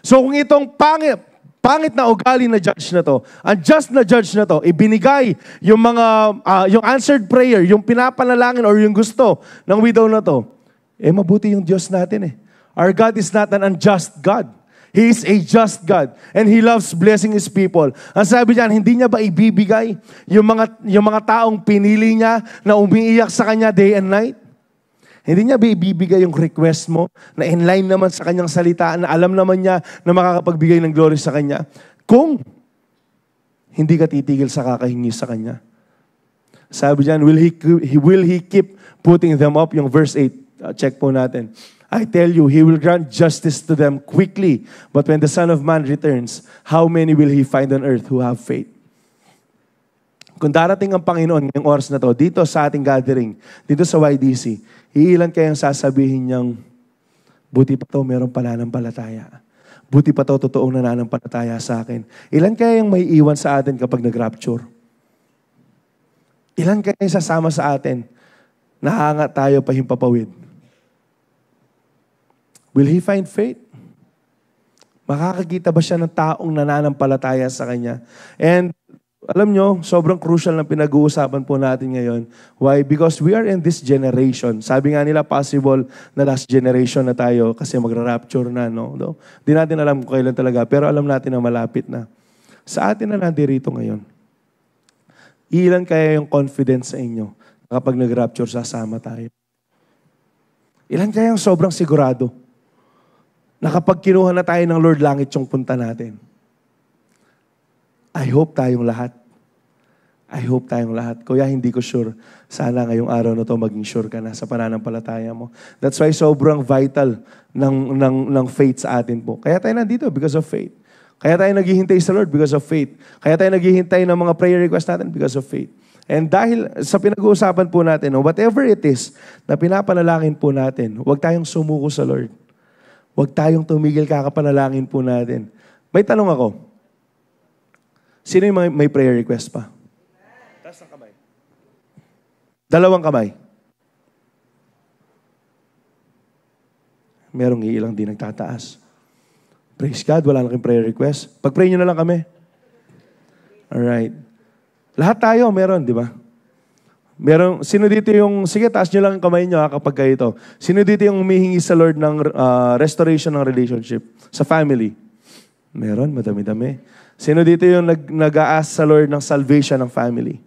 So kung itong pangit, pangit na ugali na judge na to, unjust na judge na to, ibinigay yung mga, uh, yung answered prayer, yung pinapanalangin or yung gusto ng widow na to, eh mabuti yung Diyos natin eh. Our God is not an unjust God. He is a just God and He loves blessing His people. Ang sabi niyan, hindi niya ba ibibigay yung mga, yung mga taong pinili niya na umiiyak sa Kanya day and night? Hindi niya ba ibibigay yung request mo na in line naman sa Kanyang salita na alam naman niya na makakapagbigay ng glory sa Kanya? Kung hindi ka titigil sa kakahingi sa Kanya. Sabi diyan, will he, will he keep putting them up? Yung verse 8, uh, check po natin. I tell you, He will grant justice to them quickly. But when the Son of Man returns, how many will He find on earth who have faith? Kung darating ang Panginoon ngayong oras na to, dito sa ating gathering, dito sa YDC, iilan kayang sasabihin niyang, buti pa to, meron pananampalataya. Buti pa to, totoong nananampalataya sa akin. Ilan kayang may iwan sa atin kapag nag-rapture? Ilan kayang sasama sa atin? Nahangat tayo pahimpapawid. Will he find faith? Makakakita ba siya ng taong nananampalataya sa kanya? And alam nyo, sobrang crucial na pinag-uusapan po natin ngayon. Why? Because we are in this generation. Sabi nga nila, possible na last generation na tayo kasi magra-rapture na, no? no? Di natin alam kung kailan talaga, pero alam natin na malapit na. Sa atin na nandirito ngayon. Ilan kaya yung confidence sa inyo kapag nag-rapture, sasama tayo? Ilan kaya yung sobrang sigurado? Na kapag kinuha na tayo ng Lord, langit yung punta natin. I hope tayong lahat. I hope tayong lahat. Kuya, hindi ko sure. Sana ngayong araw na to maging sure ka na sa pananampalataya mo. That's why sobrang vital ng, ng, ng faith sa atin po. Kaya tayo nandito because of faith. Kaya tayo naghihintay sa Lord because of faith. Kaya tayo naghihintay ng mga prayer request natin because of faith. And dahil sa pinag-uusapan po natin, whatever it is na pinapanalangin po natin, huwag tayong sumuko sa Lord. Huwag tayong tumigil, kakapanalangin po natin. May tanong ako. Sino yung may, may prayer request pa? Taas ng kamay. Dalawang kamay. Merong iilang di nagtataas. Praise God, wala lang prayer request. Pag-pray nyo na lang kami. Alright. Lahat tayo meron, di ba? Meron, sino dito yung, sige, taas nyo lang ang kamay nyo ha, kapag kayo ito. Sino dito yung humihingi sa Lord ng uh, restoration ng relationship? Sa family? Meron, madami-dami. Sino dito yung nag, nag-aas sa Lord ng salvation ng family?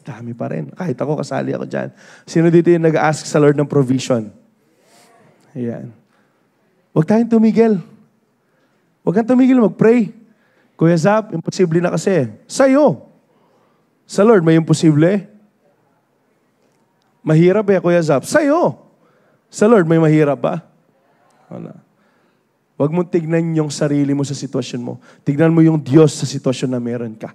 Dami pa rin. Kahit ako, kasali ako dyan. Sino dito yung nag-ask sa Lord ng provision? Ayan. Huwag tayong tumigil. Huwag kang tumigil mag-pray. Kuya Zap, imposible na kasi. Sa'yo. Sa Lord, may imposible. Mahirap eh, Kuya Zap. Sa'yo. Sa Lord, may mahirap ba? Wala. Huwag mong tignan yung sarili mo sa sitwasyon mo. Tignan mo yung Diyos sa sitwasyon na meron ka.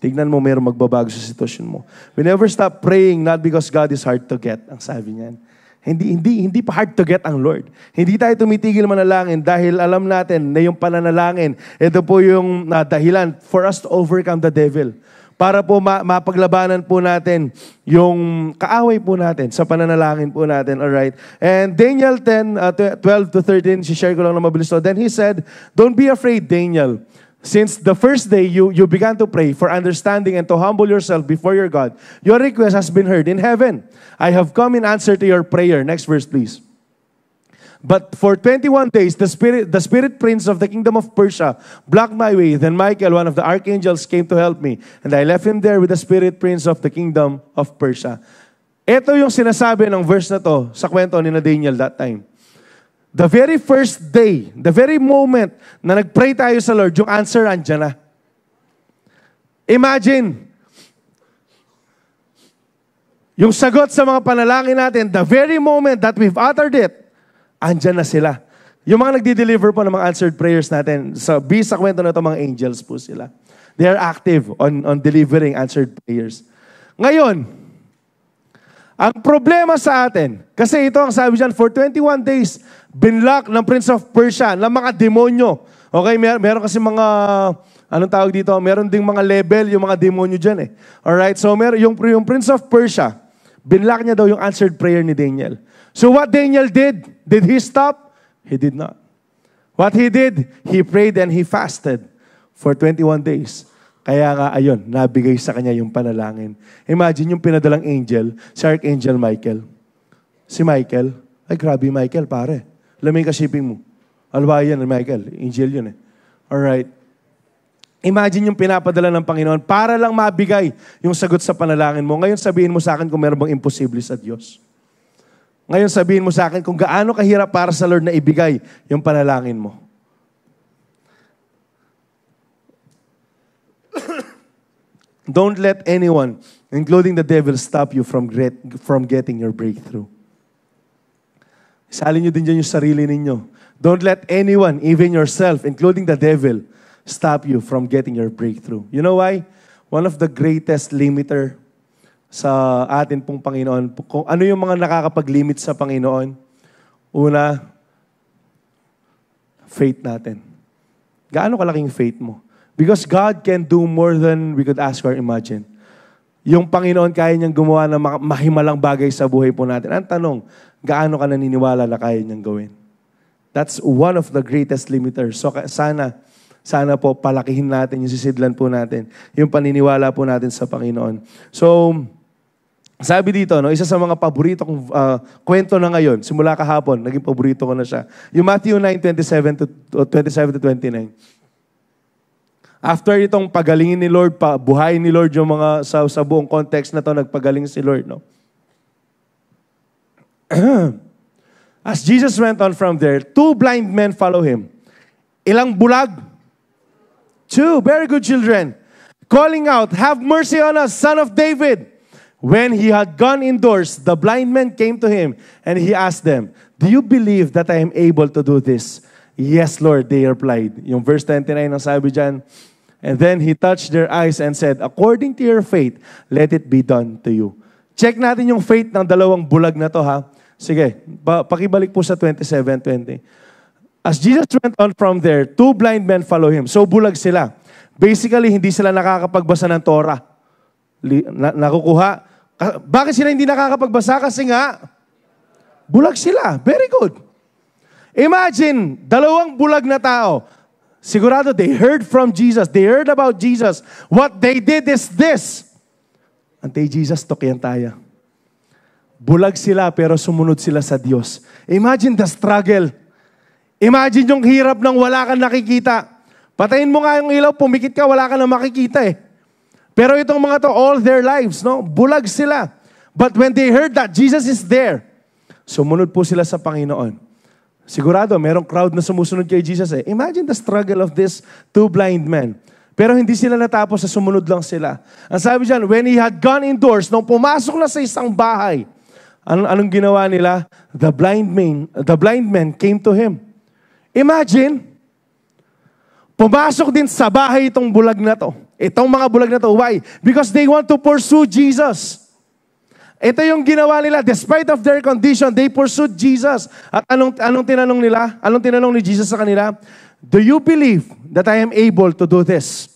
Tignan mo meron magbabago sa sitwasyon mo. We never stop praying not because God is hard to get, ang sabi niyan. Hindi, hindi, hindi pa hard to get ang Lord. Hindi tayo tumitigil manalangin dahil alam natin na yung pananalangin, ito po yung uh, dahilan for us to overcome the devil para po ma- mapaglabanan po natin yung kaaway po natin sa pananalangin po natin. All right. And Daniel 10, uh, 12 to 13, si-share ko lang na mabilis to. Then he said, Don't be afraid, Daniel. Since the first day you, you began to pray for understanding and to humble yourself before your God, your request has been heard in heaven. I have come in answer to your prayer. Next verse, please. But for 21 days, the spirit, the spirit prince of the kingdom of Persia blocked my way. Then Michael, one of the archangels, came to help me. And I left him there with the spirit prince of the kingdom of Persia. Ito yung sinasabi ng verse na to sa kwento ni Daniel that time. The very first day, the very moment na nag-pray tayo sa Lord, yung answer andyan na. Imagine, yung sagot sa mga panalangin natin, the very moment that we've uttered it, andyan na sila. Yung mga nagdi-deliver po ng mga answered prayers natin, sa bis sa kwento na ito, mga angels po sila. They are active on, on delivering answered prayers. Ngayon, ang problema sa atin, kasi ito ang sabi dyan, for 21 days, binlock ng Prince of Persia, ng mga demonyo. Okay, mer meron kasi mga, anong tawag dito, meron ding mga level yung mga demonyo dyan eh. Alright, so mer yung, yung Prince of Persia, binlock niya daw yung answered prayer ni Daniel. So what Daniel did, did he stop? He did not. What he did, he prayed and he fasted for 21 days. Kaya nga, ayun, nabigay sa kanya yung panalangin. Imagine yung pinadalang angel, si Archangel Michael. Si Michael, ay grabe Michael, pare. Lamay ka shipping mo. Ano ba yan, Michael? Angel yun eh. Alright. Imagine yung pinapadala ng Panginoon para lang mabigay yung sagot sa panalangin mo. Ngayon sabihin mo sa akin kung meron bang imposible sa Diyos. Ngayon sabihin mo sa akin kung gaano kahirap para sa Lord na ibigay yung panalangin mo. Don't let anyone, including the devil, stop you from, great, from getting your breakthrough. Salin nyo din dyan yung sarili ninyo. Don't let anyone, even yourself, including the devil, stop you from getting your breakthrough. You know why? One of the greatest limiter sa atin pong Panginoon. Kung ano yung mga nakakapag-limit sa Panginoon? Una, faith natin. Gaano kalaking faith mo? Because God can do more than we could ask or imagine. Yung Panginoon kaya niyang gumawa ng mahimalang bagay sa buhay po natin. Ang tanong, gaano ka naniniwala na kaya niyang gawin? That's one of the greatest limiters. So sana, sana po palakihin natin yung sisidlan po natin, yung paniniwala po natin sa Panginoon. So, sabi dito, no, isa sa mga paborito kong uh, kwento na ngayon, simula kahapon, naging paborito ko na siya. Yung Matthew 9, 27 to, 27 to 29. After itong pagalingin ni Lord, pa, buhayin ni Lord yung mga, sa, sa buong context na to, nagpagaling si Lord, no? As Jesus went on from there, two blind men follow him. Ilang bulag? Two, very good children. Calling out, Have mercy on us, son of David. When he had gone indoors, the blind men came to him and he asked them, Do you believe that I am able to do this? Yes, Lord, they replied. Yung verse 29 ang sabi dyan, And then he touched their eyes and said, According to your faith, let it be done to you. Check natin yung faith ng dalawang bulag na to ha. Sige, pakibalik po sa 27.20. As Jesus went on from there, two blind men follow him. So bulag sila. Basically, hindi sila nakakapagbasa ng Torah na, nakukuha. Bakit sila hindi nakakapagbasa? Kasi nga, bulag sila. Very good. Imagine, dalawang bulag na tao. Sigurado, they heard from Jesus. They heard about Jesus. What they did is this. Antay Jesus, tokyan tayo. Bulag sila pero sumunod sila sa Diyos. Imagine the struggle. Imagine yung hirap ng wala kang nakikita. Patayin mo nga yung ilaw, pumikit ka, wala ka na makikita eh. Pero itong mga to, all their lives, no? Bulag sila. But when they heard that Jesus is there, sumunod po sila sa Panginoon. Sigurado, merong crowd na sumusunod kay Jesus eh. Imagine the struggle of this two blind men. Pero hindi sila natapos sa sumunod lang sila. Ang sabi dyan, when he had gone indoors, nung pumasok na sa isang bahay, anong, anong ginawa nila? The blind man, the blind man came to him. Imagine, pumasok din sa bahay itong bulag na to. Itong mga bulag na to. Why? Because they want to pursue Jesus. Ito yung ginawa nila. Despite of their condition, they pursued Jesus. At anong, anong tinanong nila? Anong tinanong ni Jesus sa kanila? Do you believe that I am able to do this?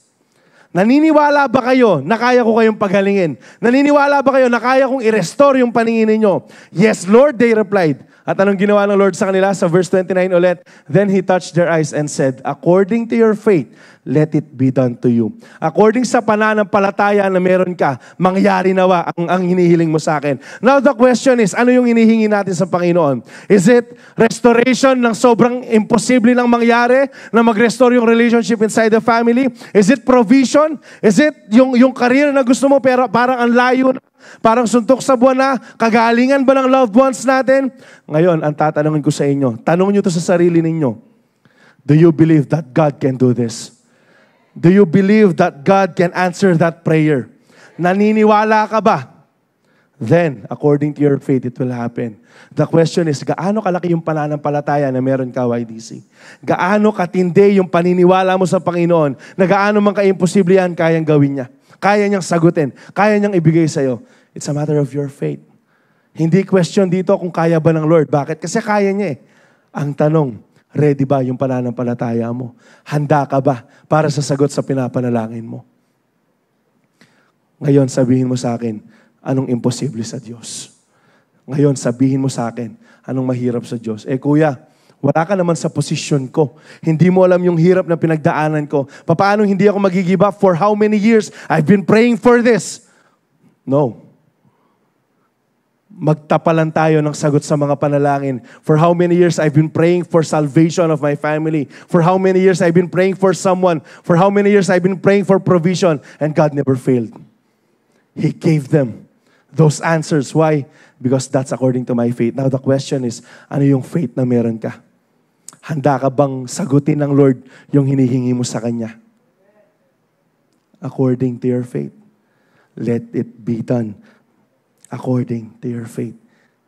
Naniniwala ba kayo na kaya ko kayong pagalingin? Naniniwala ba kayo na kaya kong i-restore yung paningin ninyo? Yes, Lord, they replied. At anong ginawa ng Lord sa kanila? Sa verse 29 ulit, Then He touched their eyes and said, According to your faith, let it be done to you. According sa pananampalataya na meron ka, mangyari nawa ang, ang hinihiling mo sa akin. Now the question is, ano yung hinihingi natin sa Panginoon? Is it restoration ng sobrang imposible nang mangyari na mag-restore yung relationship inside the family? Is it provision? Is it yung, yung career na gusto mo pero parang ang layo na? Parang suntok sa buwan na, kagalingan ba ng loved ones natin? Ngayon, ang tatanungin ko sa inyo, tanong nyo to sa sarili ninyo. Do you believe that God can do this? Do you believe that God can answer that prayer? Naniniwala ka ba? Then, according to your faith, it will happen. The question is, gaano kalaki yung pananampalataya na meron ka, YDC? Gaano katindi yung paniniwala mo sa Panginoon na gaano man ka-imposible yan, kayang gawin niya. Kaya niyang sagutin. Kaya niyang ibigay sa'yo. It's a matter of your faith. Hindi question dito kung kaya ba ng Lord. Bakit? Kasi kaya niya eh. Ang tanong, Ready ba yung pananampalataya mo? Handa ka ba para sa sagot sa pinapanalangin mo? Ngayon, sabihin mo sa akin, anong imposible sa Diyos? Ngayon, sabihin mo sa akin, anong mahirap sa Diyos? Eh kuya, wala ka naman sa posisyon ko. Hindi mo alam yung hirap na pinagdaanan ko. Paano hindi ako magigive up? For how many years? I've been praying for this. No magtapalan tayo ng sagot sa mga panalangin. For how many years I've been praying for salvation of my family. For how many years I've been praying for someone. For how many years I've been praying for provision. And God never failed. He gave them those answers. Why? Because that's according to my faith. Now the question is, ano yung faith na meron ka? Handa ka bang sagutin ng Lord yung hinihingi mo sa Kanya? According to your faith. Let it be done according to your faith.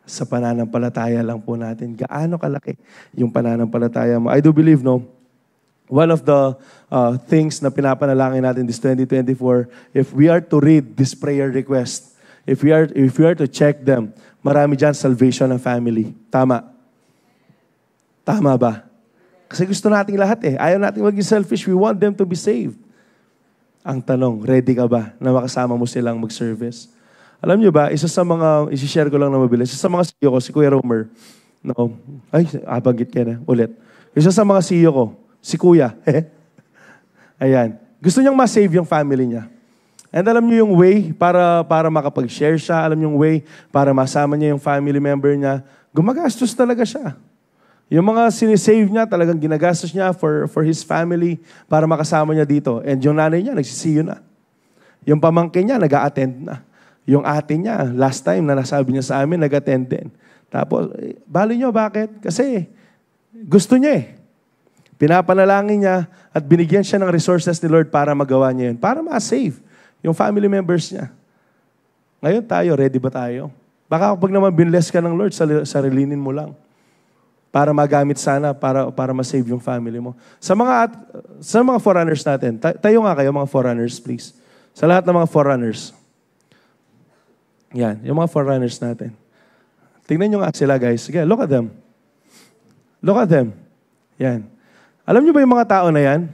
Sa pananampalataya lang po natin. Gaano kalaki yung pananampalataya mo. I do believe, no, one of the uh, things na pinapanalangin natin this 2024, if we are to read this prayer request, if we are, if we are to check them, marami dyan salvation ng family. Tama. Tama ba? Kasi gusto nating lahat eh. Ayaw nating maging selfish. We want them to be saved. Ang tanong, ready ka ba na makasama mo silang mag-service? Alam niyo ba, isa sa mga, isi-share ko lang na mabilis, isa sa mga CEO ko, si Kuya Romer, no, ay, abanggit ka na, ulit. Isa sa mga CEO ko, si Kuya, ayan, gusto niyang ma-save yung family niya. And alam niyo yung way para, para makapag-share siya, alam niyo yung way para masama niya yung family member niya, gumagastos talaga siya. Yung mga sinisave niya, talagang ginagastos niya for, for his family para makasama niya dito. And yung nanay niya, nagsisiyo na. Yung pamangkin niya, nag-a-attend na. Yung ate niya, last time na nasabi niya sa amin, nag-attend din. Tapos, bali niyo, bakit? Kasi gusto niya eh. Pinapanalangin niya at binigyan siya ng resources ni Lord para magawa niya yun. Para ma-save yung family members niya. Ngayon tayo, ready ba tayo? Baka kapag naman binless ka ng Lord, sarilinin mo lang. Para magamit sana, para, para ma-save yung family mo. Sa mga, sa mga forerunners natin, tayo nga kayo mga forerunners, please. Sa lahat ng mga forerunners. Yan, yung mga forerunners natin. Tingnan nyo nga sila, guys. Sige, look at them. Look at them. Yan. Alam nyo ba yung mga tao na yan?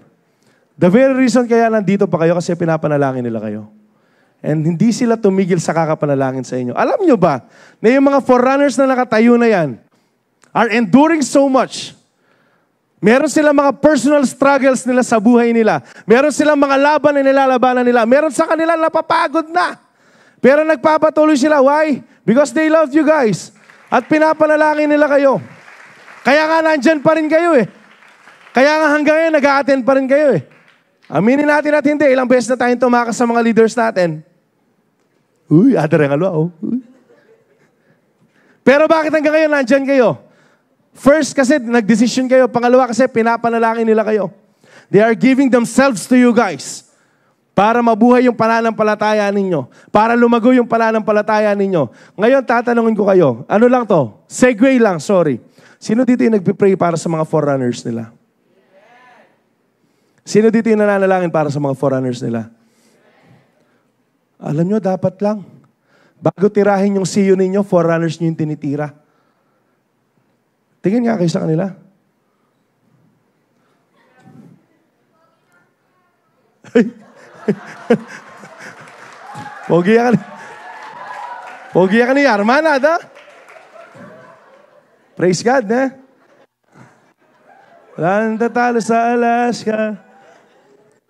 The very reason kaya nandito pa kayo kasi pinapanalangin nila kayo. And hindi sila tumigil sa kakapanalangin sa inyo. Alam nyo ba na yung mga forerunners na nakatayo na yan are enduring so much. Meron silang mga personal struggles nila sa buhay nila. Meron silang mga laban na nilalabanan nila. Meron sa kanila napapagod na. Pero nagpapatuloy sila. Why? Because they love you guys. At pinapanalangin nila kayo. Kaya nga nandyan pa rin kayo eh. Kaya nga hanggang ngayon nag-a-attend pa rin kayo eh. Aminin natin at hindi. Ilang beses na tayong tumakas sa mga leaders natin. Uy, adara nga lo. Oh. Pero bakit hanggang ngayon nandyan kayo? First, kasi nagdesisyon kayo. Pangalawa, kasi pinapanalangin nila kayo. They are giving themselves to you guys para mabuhay yung pananampalataya ninyo, para lumago yung pananampalataya ninyo. Ngayon, tatanungin ko kayo, ano lang to? Segue lang, sorry. Sino dito yung nagpipray para sa mga forerunners nila? Sino dito yung nananalangin para sa mga forerunners nila? Alam nyo, dapat lang. Bago tirahin yung CEO ninyo, forerunners nyo yung tinitira. Tingin nga kayo sa kanila. Pogi ka ni. Pogi ka ni Armana, da? Praise God, ne? Wala nang tatalo sa Alaska.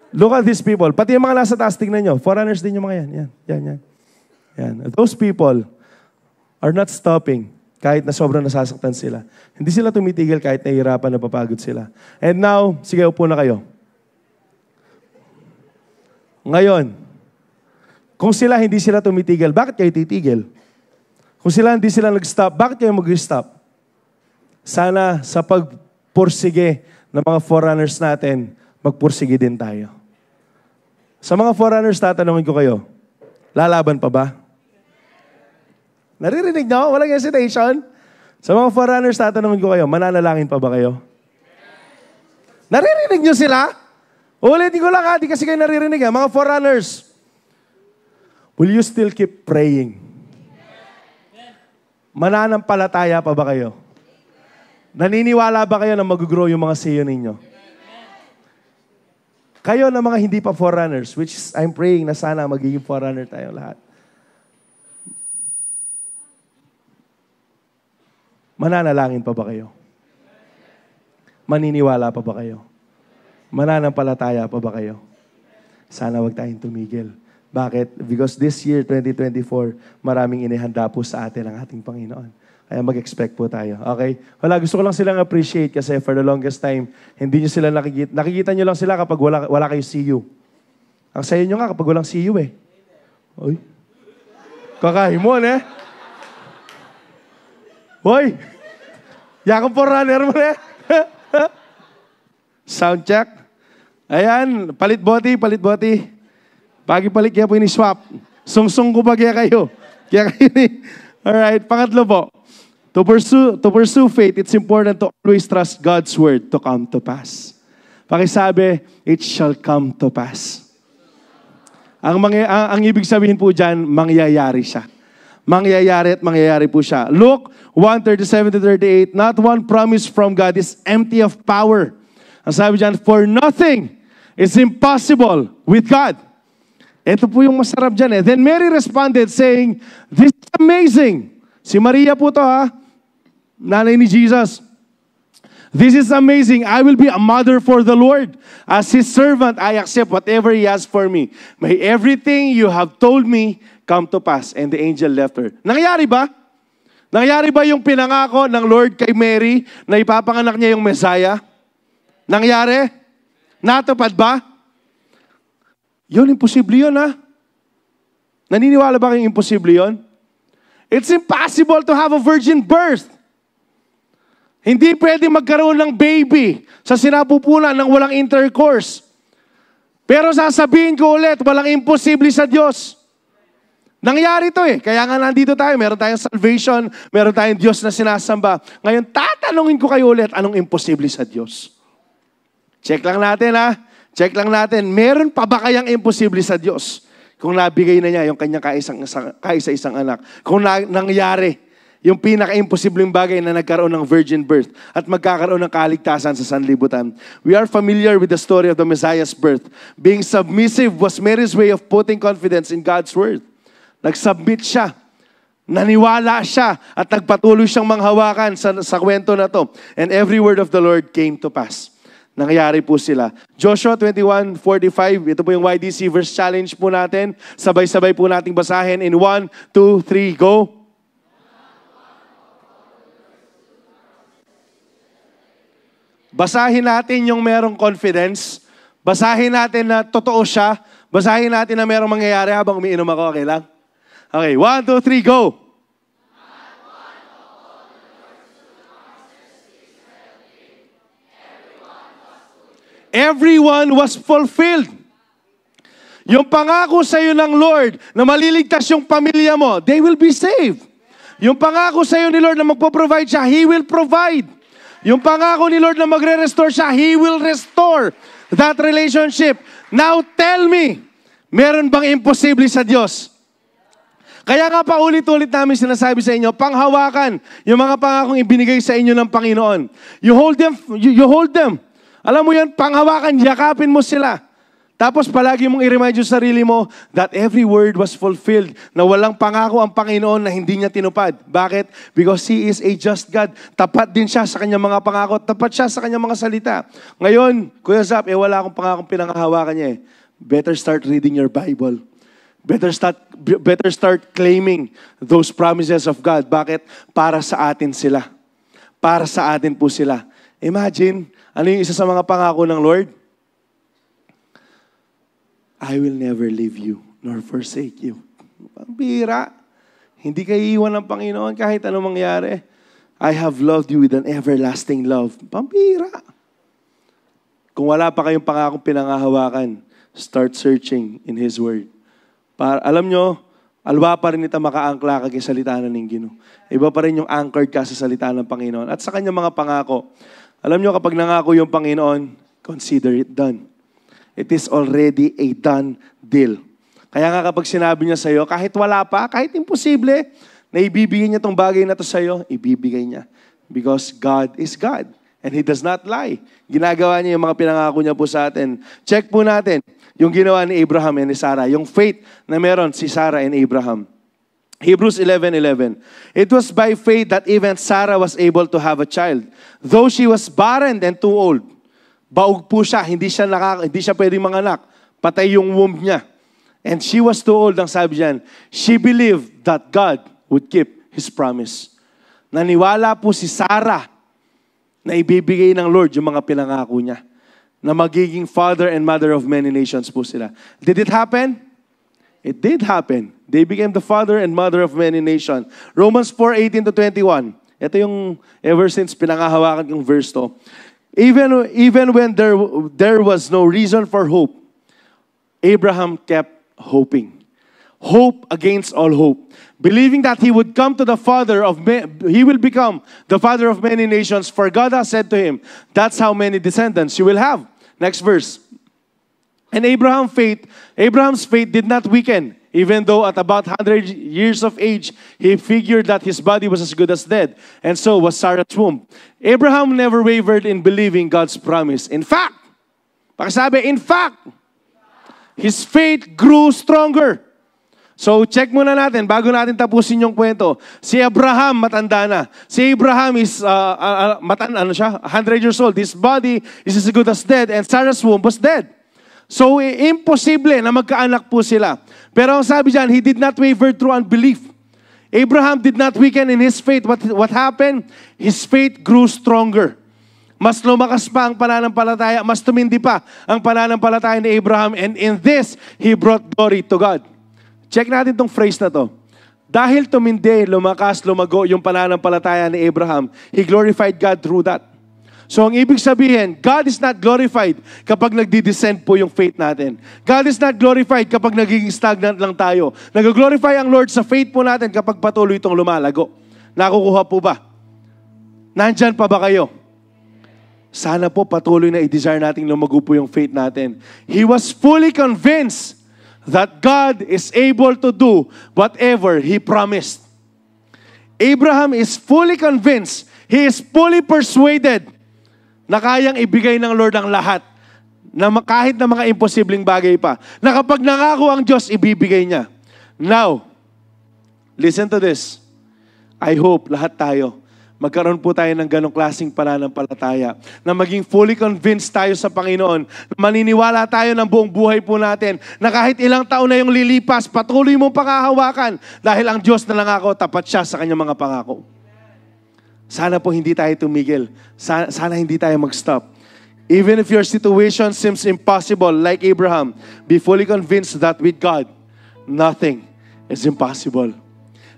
Look at these people. Pati yung mga nasa taas, tingnan nyo. Foreigners din yung mga yan. Yan, yan, yan. yan. Those people are not stopping kahit na sobrang nasasaktan sila. Hindi sila tumitigil kahit nahihirapan, napapagod sila. And now, sige, upo na kayo. Ngayon, kung sila hindi sila tumitigil, bakit kayo titigil? Kung sila hindi sila nag-stop, bakit kayo mag-stop? Sana sa pagpursige ng mga forerunners natin, magpursige din tayo. Sa mga forerunners, tatanungin ko kayo, lalaban pa ba? Naririnig niyo? Walang hesitation? Sa mga forerunners, tatanungin ko kayo, mananalangin pa ba kayo? Naririnig niyo sila? Ulitin ko lang ha, di kasi kayo naririnig ha. Mga forerunners, will you still keep praying? Mananampalataya pa ba kayo? Naniniwala ba kayo na mag-grow yung mga siyo ninyo? Kayo na mga hindi pa forerunners, which I'm praying na sana magiging forerunner tayo lahat. Mananalangin pa ba kayo? Maniniwala pa ba kayo? Mananampalataya pa ba kayo? Sana wag tayong tumigil. Bakit? Because this year, 2024, maraming inihanda po sa atin ang ating Panginoon. Kaya mag-expect po tayo. Okay? Wala, gusto ko lang silang appreciate kasi for the longest time, hindi nyo sila nakikita. Nakikita nyo lang sila kapag wala, wala kayo CU. Ang sayo nyo nga kapag walang CU eh. Uy. Kakahimon eh. Hoy! Yakap po runner mo na. Sound check. Ayan, palit boti, palit boti. Pagi palit kaya po ini-swap. Sungsung ko pa kaya kayo. Kaya kayo ni... Alright, pangatlo po. To pursue, to pursue faith, it's important to always trust God's word to come to pass. Pakisabi, it shall come to pass. Ang, mga, ang, ang ibig sabihin po dyan, mangyayari siya mangyayari at mangyayari po siya. Luke 1:37 to 38, not one promise from God is empty of power. Ang sabi dyan, for nothing is impossible with God. Ito po yung masarap dyan eh. Then Mary responded saying, This is amazing. Si Maria po to ha, nanay ni Jesus. This is amazing. I will be a mother for the Lord. As His servant, I accept whatever He has for me. May everything you have told me come to pass. And the angel left her. Nangyari ba? Nangyari ba yung pinangako ng Lord kay Mary na ipapanganak niya yung Messiah? Nangyari? Natupad ba? Yun, imposible yun ha. Naniniwala ba kayong imposible yun? It's impossible to have a virgin birth. Hindi pwede magkaroon ng baby sa sinapupunan ng walang intercourse. Pero sasabihin ko ulit, walang imposible sa Diyos. Nangyari to eh. Kaya nga nandito tayo. Meron tayong salvation. Meron tayong Diyos na sinasamba. Ngayon, tatanungin ko kayo ulit, anong imposible sa Diyos? Check lang natin ha. Check lang natin. Meron pa ba kayang imposible sa Diyos? Kung nabigay na niya yung kanyang kaisang, kaisa-isang anak. Kung na, nangyari yung pinaka-imposibleng bagay na nagkaroon ng virgin birth at magkakaroon ng kaligtasan sa sanlibutan. We are familiar with the story of the Messiah's birth. Being submissive was Mary's way of putting confidence in God's word. Nag-submit siya. Naniwala siya at nagpatuloy siyang manghawakan sa, sa kwento na to. And every word of the Lord came to pass. Nangyari po sila. Joshua 21:45, ito po yung YDC verse challenge po natin. Sabay-sabay po nating basahin in 1, 2, 3, go. Basahin natin yung merong confidence. Basahin natin na totoo siya. Basahin natin na merong mangyayari habang umiinom ako. Okay lang? Okay, one, two, three, go! Everyone was fulfilled. Yung pangako sa iyo ng Lord na maliligtas yung pamilya mo, they will be saved. Yung pangako sa iyo ni Lord na magpo-provide siya, He will provide. Yung pangako ni Lord na magre-restore siya, He will restore that relationship. Now tell me, meron bang imposible sa Diyos? Kaya nga pa ulit-ulit namin sinasabi sa inyo, panghawakan yung mga pangakong ibinigay sa inyo ng Panginoon. You hold them, you, you hold them. Alam mo yan, panghawakan, yakapin mo sila. Tapos palagi mong i-remind yung sarili mo that every word was fulfilled, na walang pangako ang Panginoon na hindi niya tinupad. Bakit? Because He is a just God. Tapat din siya sa kanyang mga pangako, tapat siya sa kanyang mga salita. Ngayon, Kuya Zap, eh wala akong pangakong pinangahawakan niya eh. Better start reading your Bible. Better start, better start claiming those promises of God. Bakit? Para sa atin sila. Para sa atin po sila. Imagine, ano yung isa sa mga pangako ng Lord? I will never leave you nor forsake you. Ang bira. Hindi kayo iwan ng Panginoon kahit anong mangyari. I have loved you with an everlasting love. Pambira. Kung wala pa kayong pangakong pinangahawakan, start searching in His Word. Para, alam nyo, alwa pa rin ito makaangkla kag salita ng Gino. Iba pa rin yung anchored ka sa salita ng Panginoon. At sa kanyang mga pangako. Alam nyo, kapag nangako yung Panginoon, consider it done. It is already a done deal. Kaya nga kapag sinabi niya sa iyo, kahit wala pa, kahit imposible, na ibibigay niya tong bagay na to sa iyo, ibibigay niya. Because God is God. And He does not lie. Ginagawa niya yung mga pinangako niya po sa atin. Check po natin yung ginawa ni Abraham and ni Sarah. Yung faith na meron si Sarah and Abraham. Hebrews 11:11. It was by faith that even Sarah was able to have a child, though she was barren and too old. Baog po siya, hindi siya, nakaka, hindi siya pwedeng manganak. Patay yung womb niya. And she was too old, ang sabi diyan. She believed that God would keep His promise. Naniwala po si Sarah na ibibigay ng Lord yung mga pinangako niya. Na magiging father and mother of many nations po sila. Did it happen? It did happen. They became the father and mother of many nations. Romans 4:18 to 21. Ito yung ever since pinangahawakan yung verse to. Even, even when there, there was no reason for hope, Abraham kept hoping. Hope against all hope. Believing that he would come to the father of, he will become the father of many nations, for God has said to him, that's how many descendants you will have. Next verse. And Abraham faith, Abraham's faith did not weaken, even though at about 100 years of age, he figured that his body was as good as dead, and so was Sarah's womb. Abraham never wavered in believing God's promise. In fact, in fact, his faith grew stronger. So check muna natin, bago natin tapusin yung kwento. Si Abraham, matanda na. Si Abraham is, uh, uh, uh matan, ano siya, 100 years old. His body is as good as dead, and Sarah's womb was dead. So, imposible na magkaanak po sila. Pero ang sabi diyan, he did not waver through unbelief. Abraham did not weaken in his faith. What, what happened? His faith grew stronger. Mas lumakas pa ang pananampalataya, mas tumindi pa ang pananampalataya ni Abraham. And in this, he brought glory to God. Check natin tong phrase na to. Dahil tumindi, lumakas, lumago yung pananampalataya ni Abraham, he glorified God through that. So ang ibig sabihin, God is not glorified kapag nagdi-descend po yung faith natin. God is not glorified kapag nagiging stagnant lang tayo. Nag-glorify ang Lord sa faith po natin kapag patuloy itong lumalago. Nakukuha po ba? Nandyan pa ba kayo? Sana po patuloy na i-desire nating lumago po yung faith natin. He was fully convinced that God is able to do whatever He promised. Abraham is fully convinced, he is fully persuaded na kayang ibigay ng Lord ang lahat. Na kahit na mga imposibleng bagay pa. Na kapag nangako ang Diyos, ibibigay niya. Now, listen to this. I hope lahat tayo magkaroon po tayo ng ganong klaseng pananampalataya. Na maging fully convinced tayo sa Panginoon. Maniniwala tayo ng buong buhay po natin na kahit ilang taon na yung lilipas, patuloy mong pangahawakan dahil ang Diyos na lang ako, tapat siya sa kanyang mga pangako. Sana po hindi tayo tumigil. Sana, sana hindi tayo mag-stop. Even if your situation seems impossible, like Abraham, be fully convinced that with God, nothing is impossible.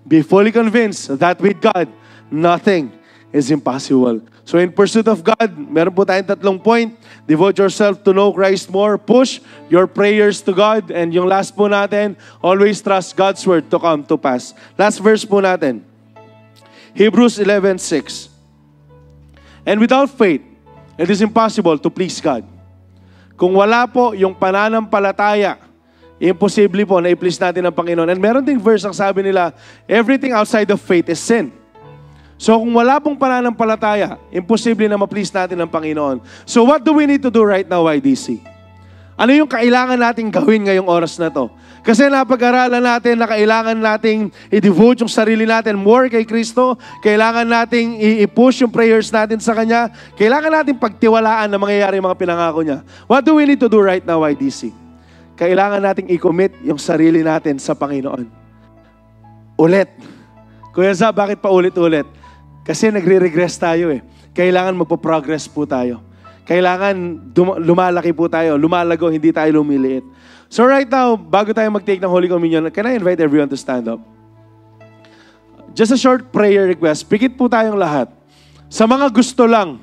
Be fully convinced that with God, nothing is impossible. So in pursuit of God, meron po tayong tatlong point. Devote yourself to know Christ more. Push your prayers to God. And yung last po natin, always trust God's word to come to pass. Last verse po natin. Hebrews 11:6. And without faith, it is impossible to please God. Kung wala po yung pananampalataya, imposible po na i-please natin ang Panginoon. And meron ding verse ang sabi nila, everything outside of faith is sin. So kung wala pong pananampalataya, imposible na ma-please natin ang Panginoon. So what do we need to do right now, YDC? Ano yung kailangan nating gawin ngayong oras na to? Kasi napag-aralan natin na kailangan nating i-devote yung sarili natin more kay Kristo. Kailangan nating i-push yung prayers natin sa Kanya. Kailangan nating pagtiwalaan na mangyayari yung mga pinangako niya. What do we need to do right now, YDC? Kailangan nating i-commit yung sarili natin sa Panginoon. Ulit. Kuya Zab, bakit pa ulit-ulit? Kasi nagre-regress tayo eh. Kailangan magpo-progress po tayo. Kailangan lumalaki po tayo, lumalago, hindi tayo lumiliit. So right now, bago tayo mag-take ng Holy Communion, can I invite everyone to stand up? Just a short prayer request. Pikit po tayong lahat. Sa mga gusto lang.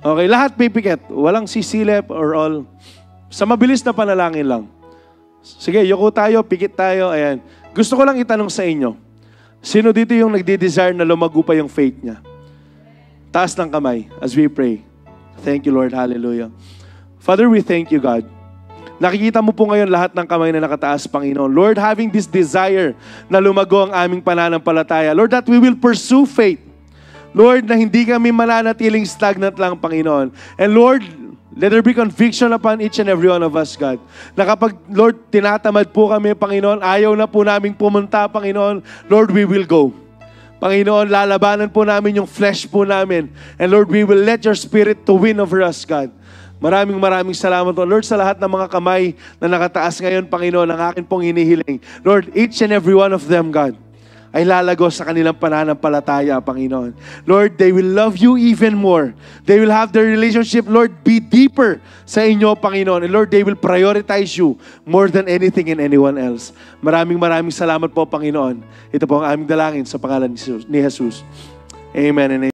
Okay, lahat pipikit. Walang sisilip or all. Sa mabilis na panalangin lang. Sige, yuko tayo, pikit tayo. Ayan. Gusto ko lang itanong sa inyo. Sino dito yung nagdi-desire na lumago pa yung faith niya? Taas ng kamay as we pray. Thank you, Lord. Hallelujah. Father, we thank you, God. Nakikita mo po ngayon lahat ng kamay na nakataas, Panginoon. Lord, having this desire na lumago ang aming pananampalataya. Lord, that we will pursue faith. Lord, na hindi kami mananatiling stagnant lang, Panginoon. And Lord, let there be conviction upon each and every one of us, God. Na kapag, Lord, tinatamad po kami, Panginoon, ayaw na po naming pumunta, Panginoon, Lord, we will go. Panginoon, lalabanan po namin yung flesh po namin. And Lord, we will let your spirit to win over us, God. Maraming maraming salamat po. Lord, sa lahat ng mga kamay na nakataas ngayon, Panginoon, ang akin pong hinihiling. Lord, each and every one of them, God, ay lalago sa kanilang pananampalataya, Panginoon. Lord, they will love you even more. They will have their relationship, Lord, be deeper sa inyo, Panginoon. And Lord, they will prioritize you more than anything and anyone else. Maraming maraming salamat po, Panginoon. Ito po ang aming dalangin sa pangalan ni Jesus. Amen and amen.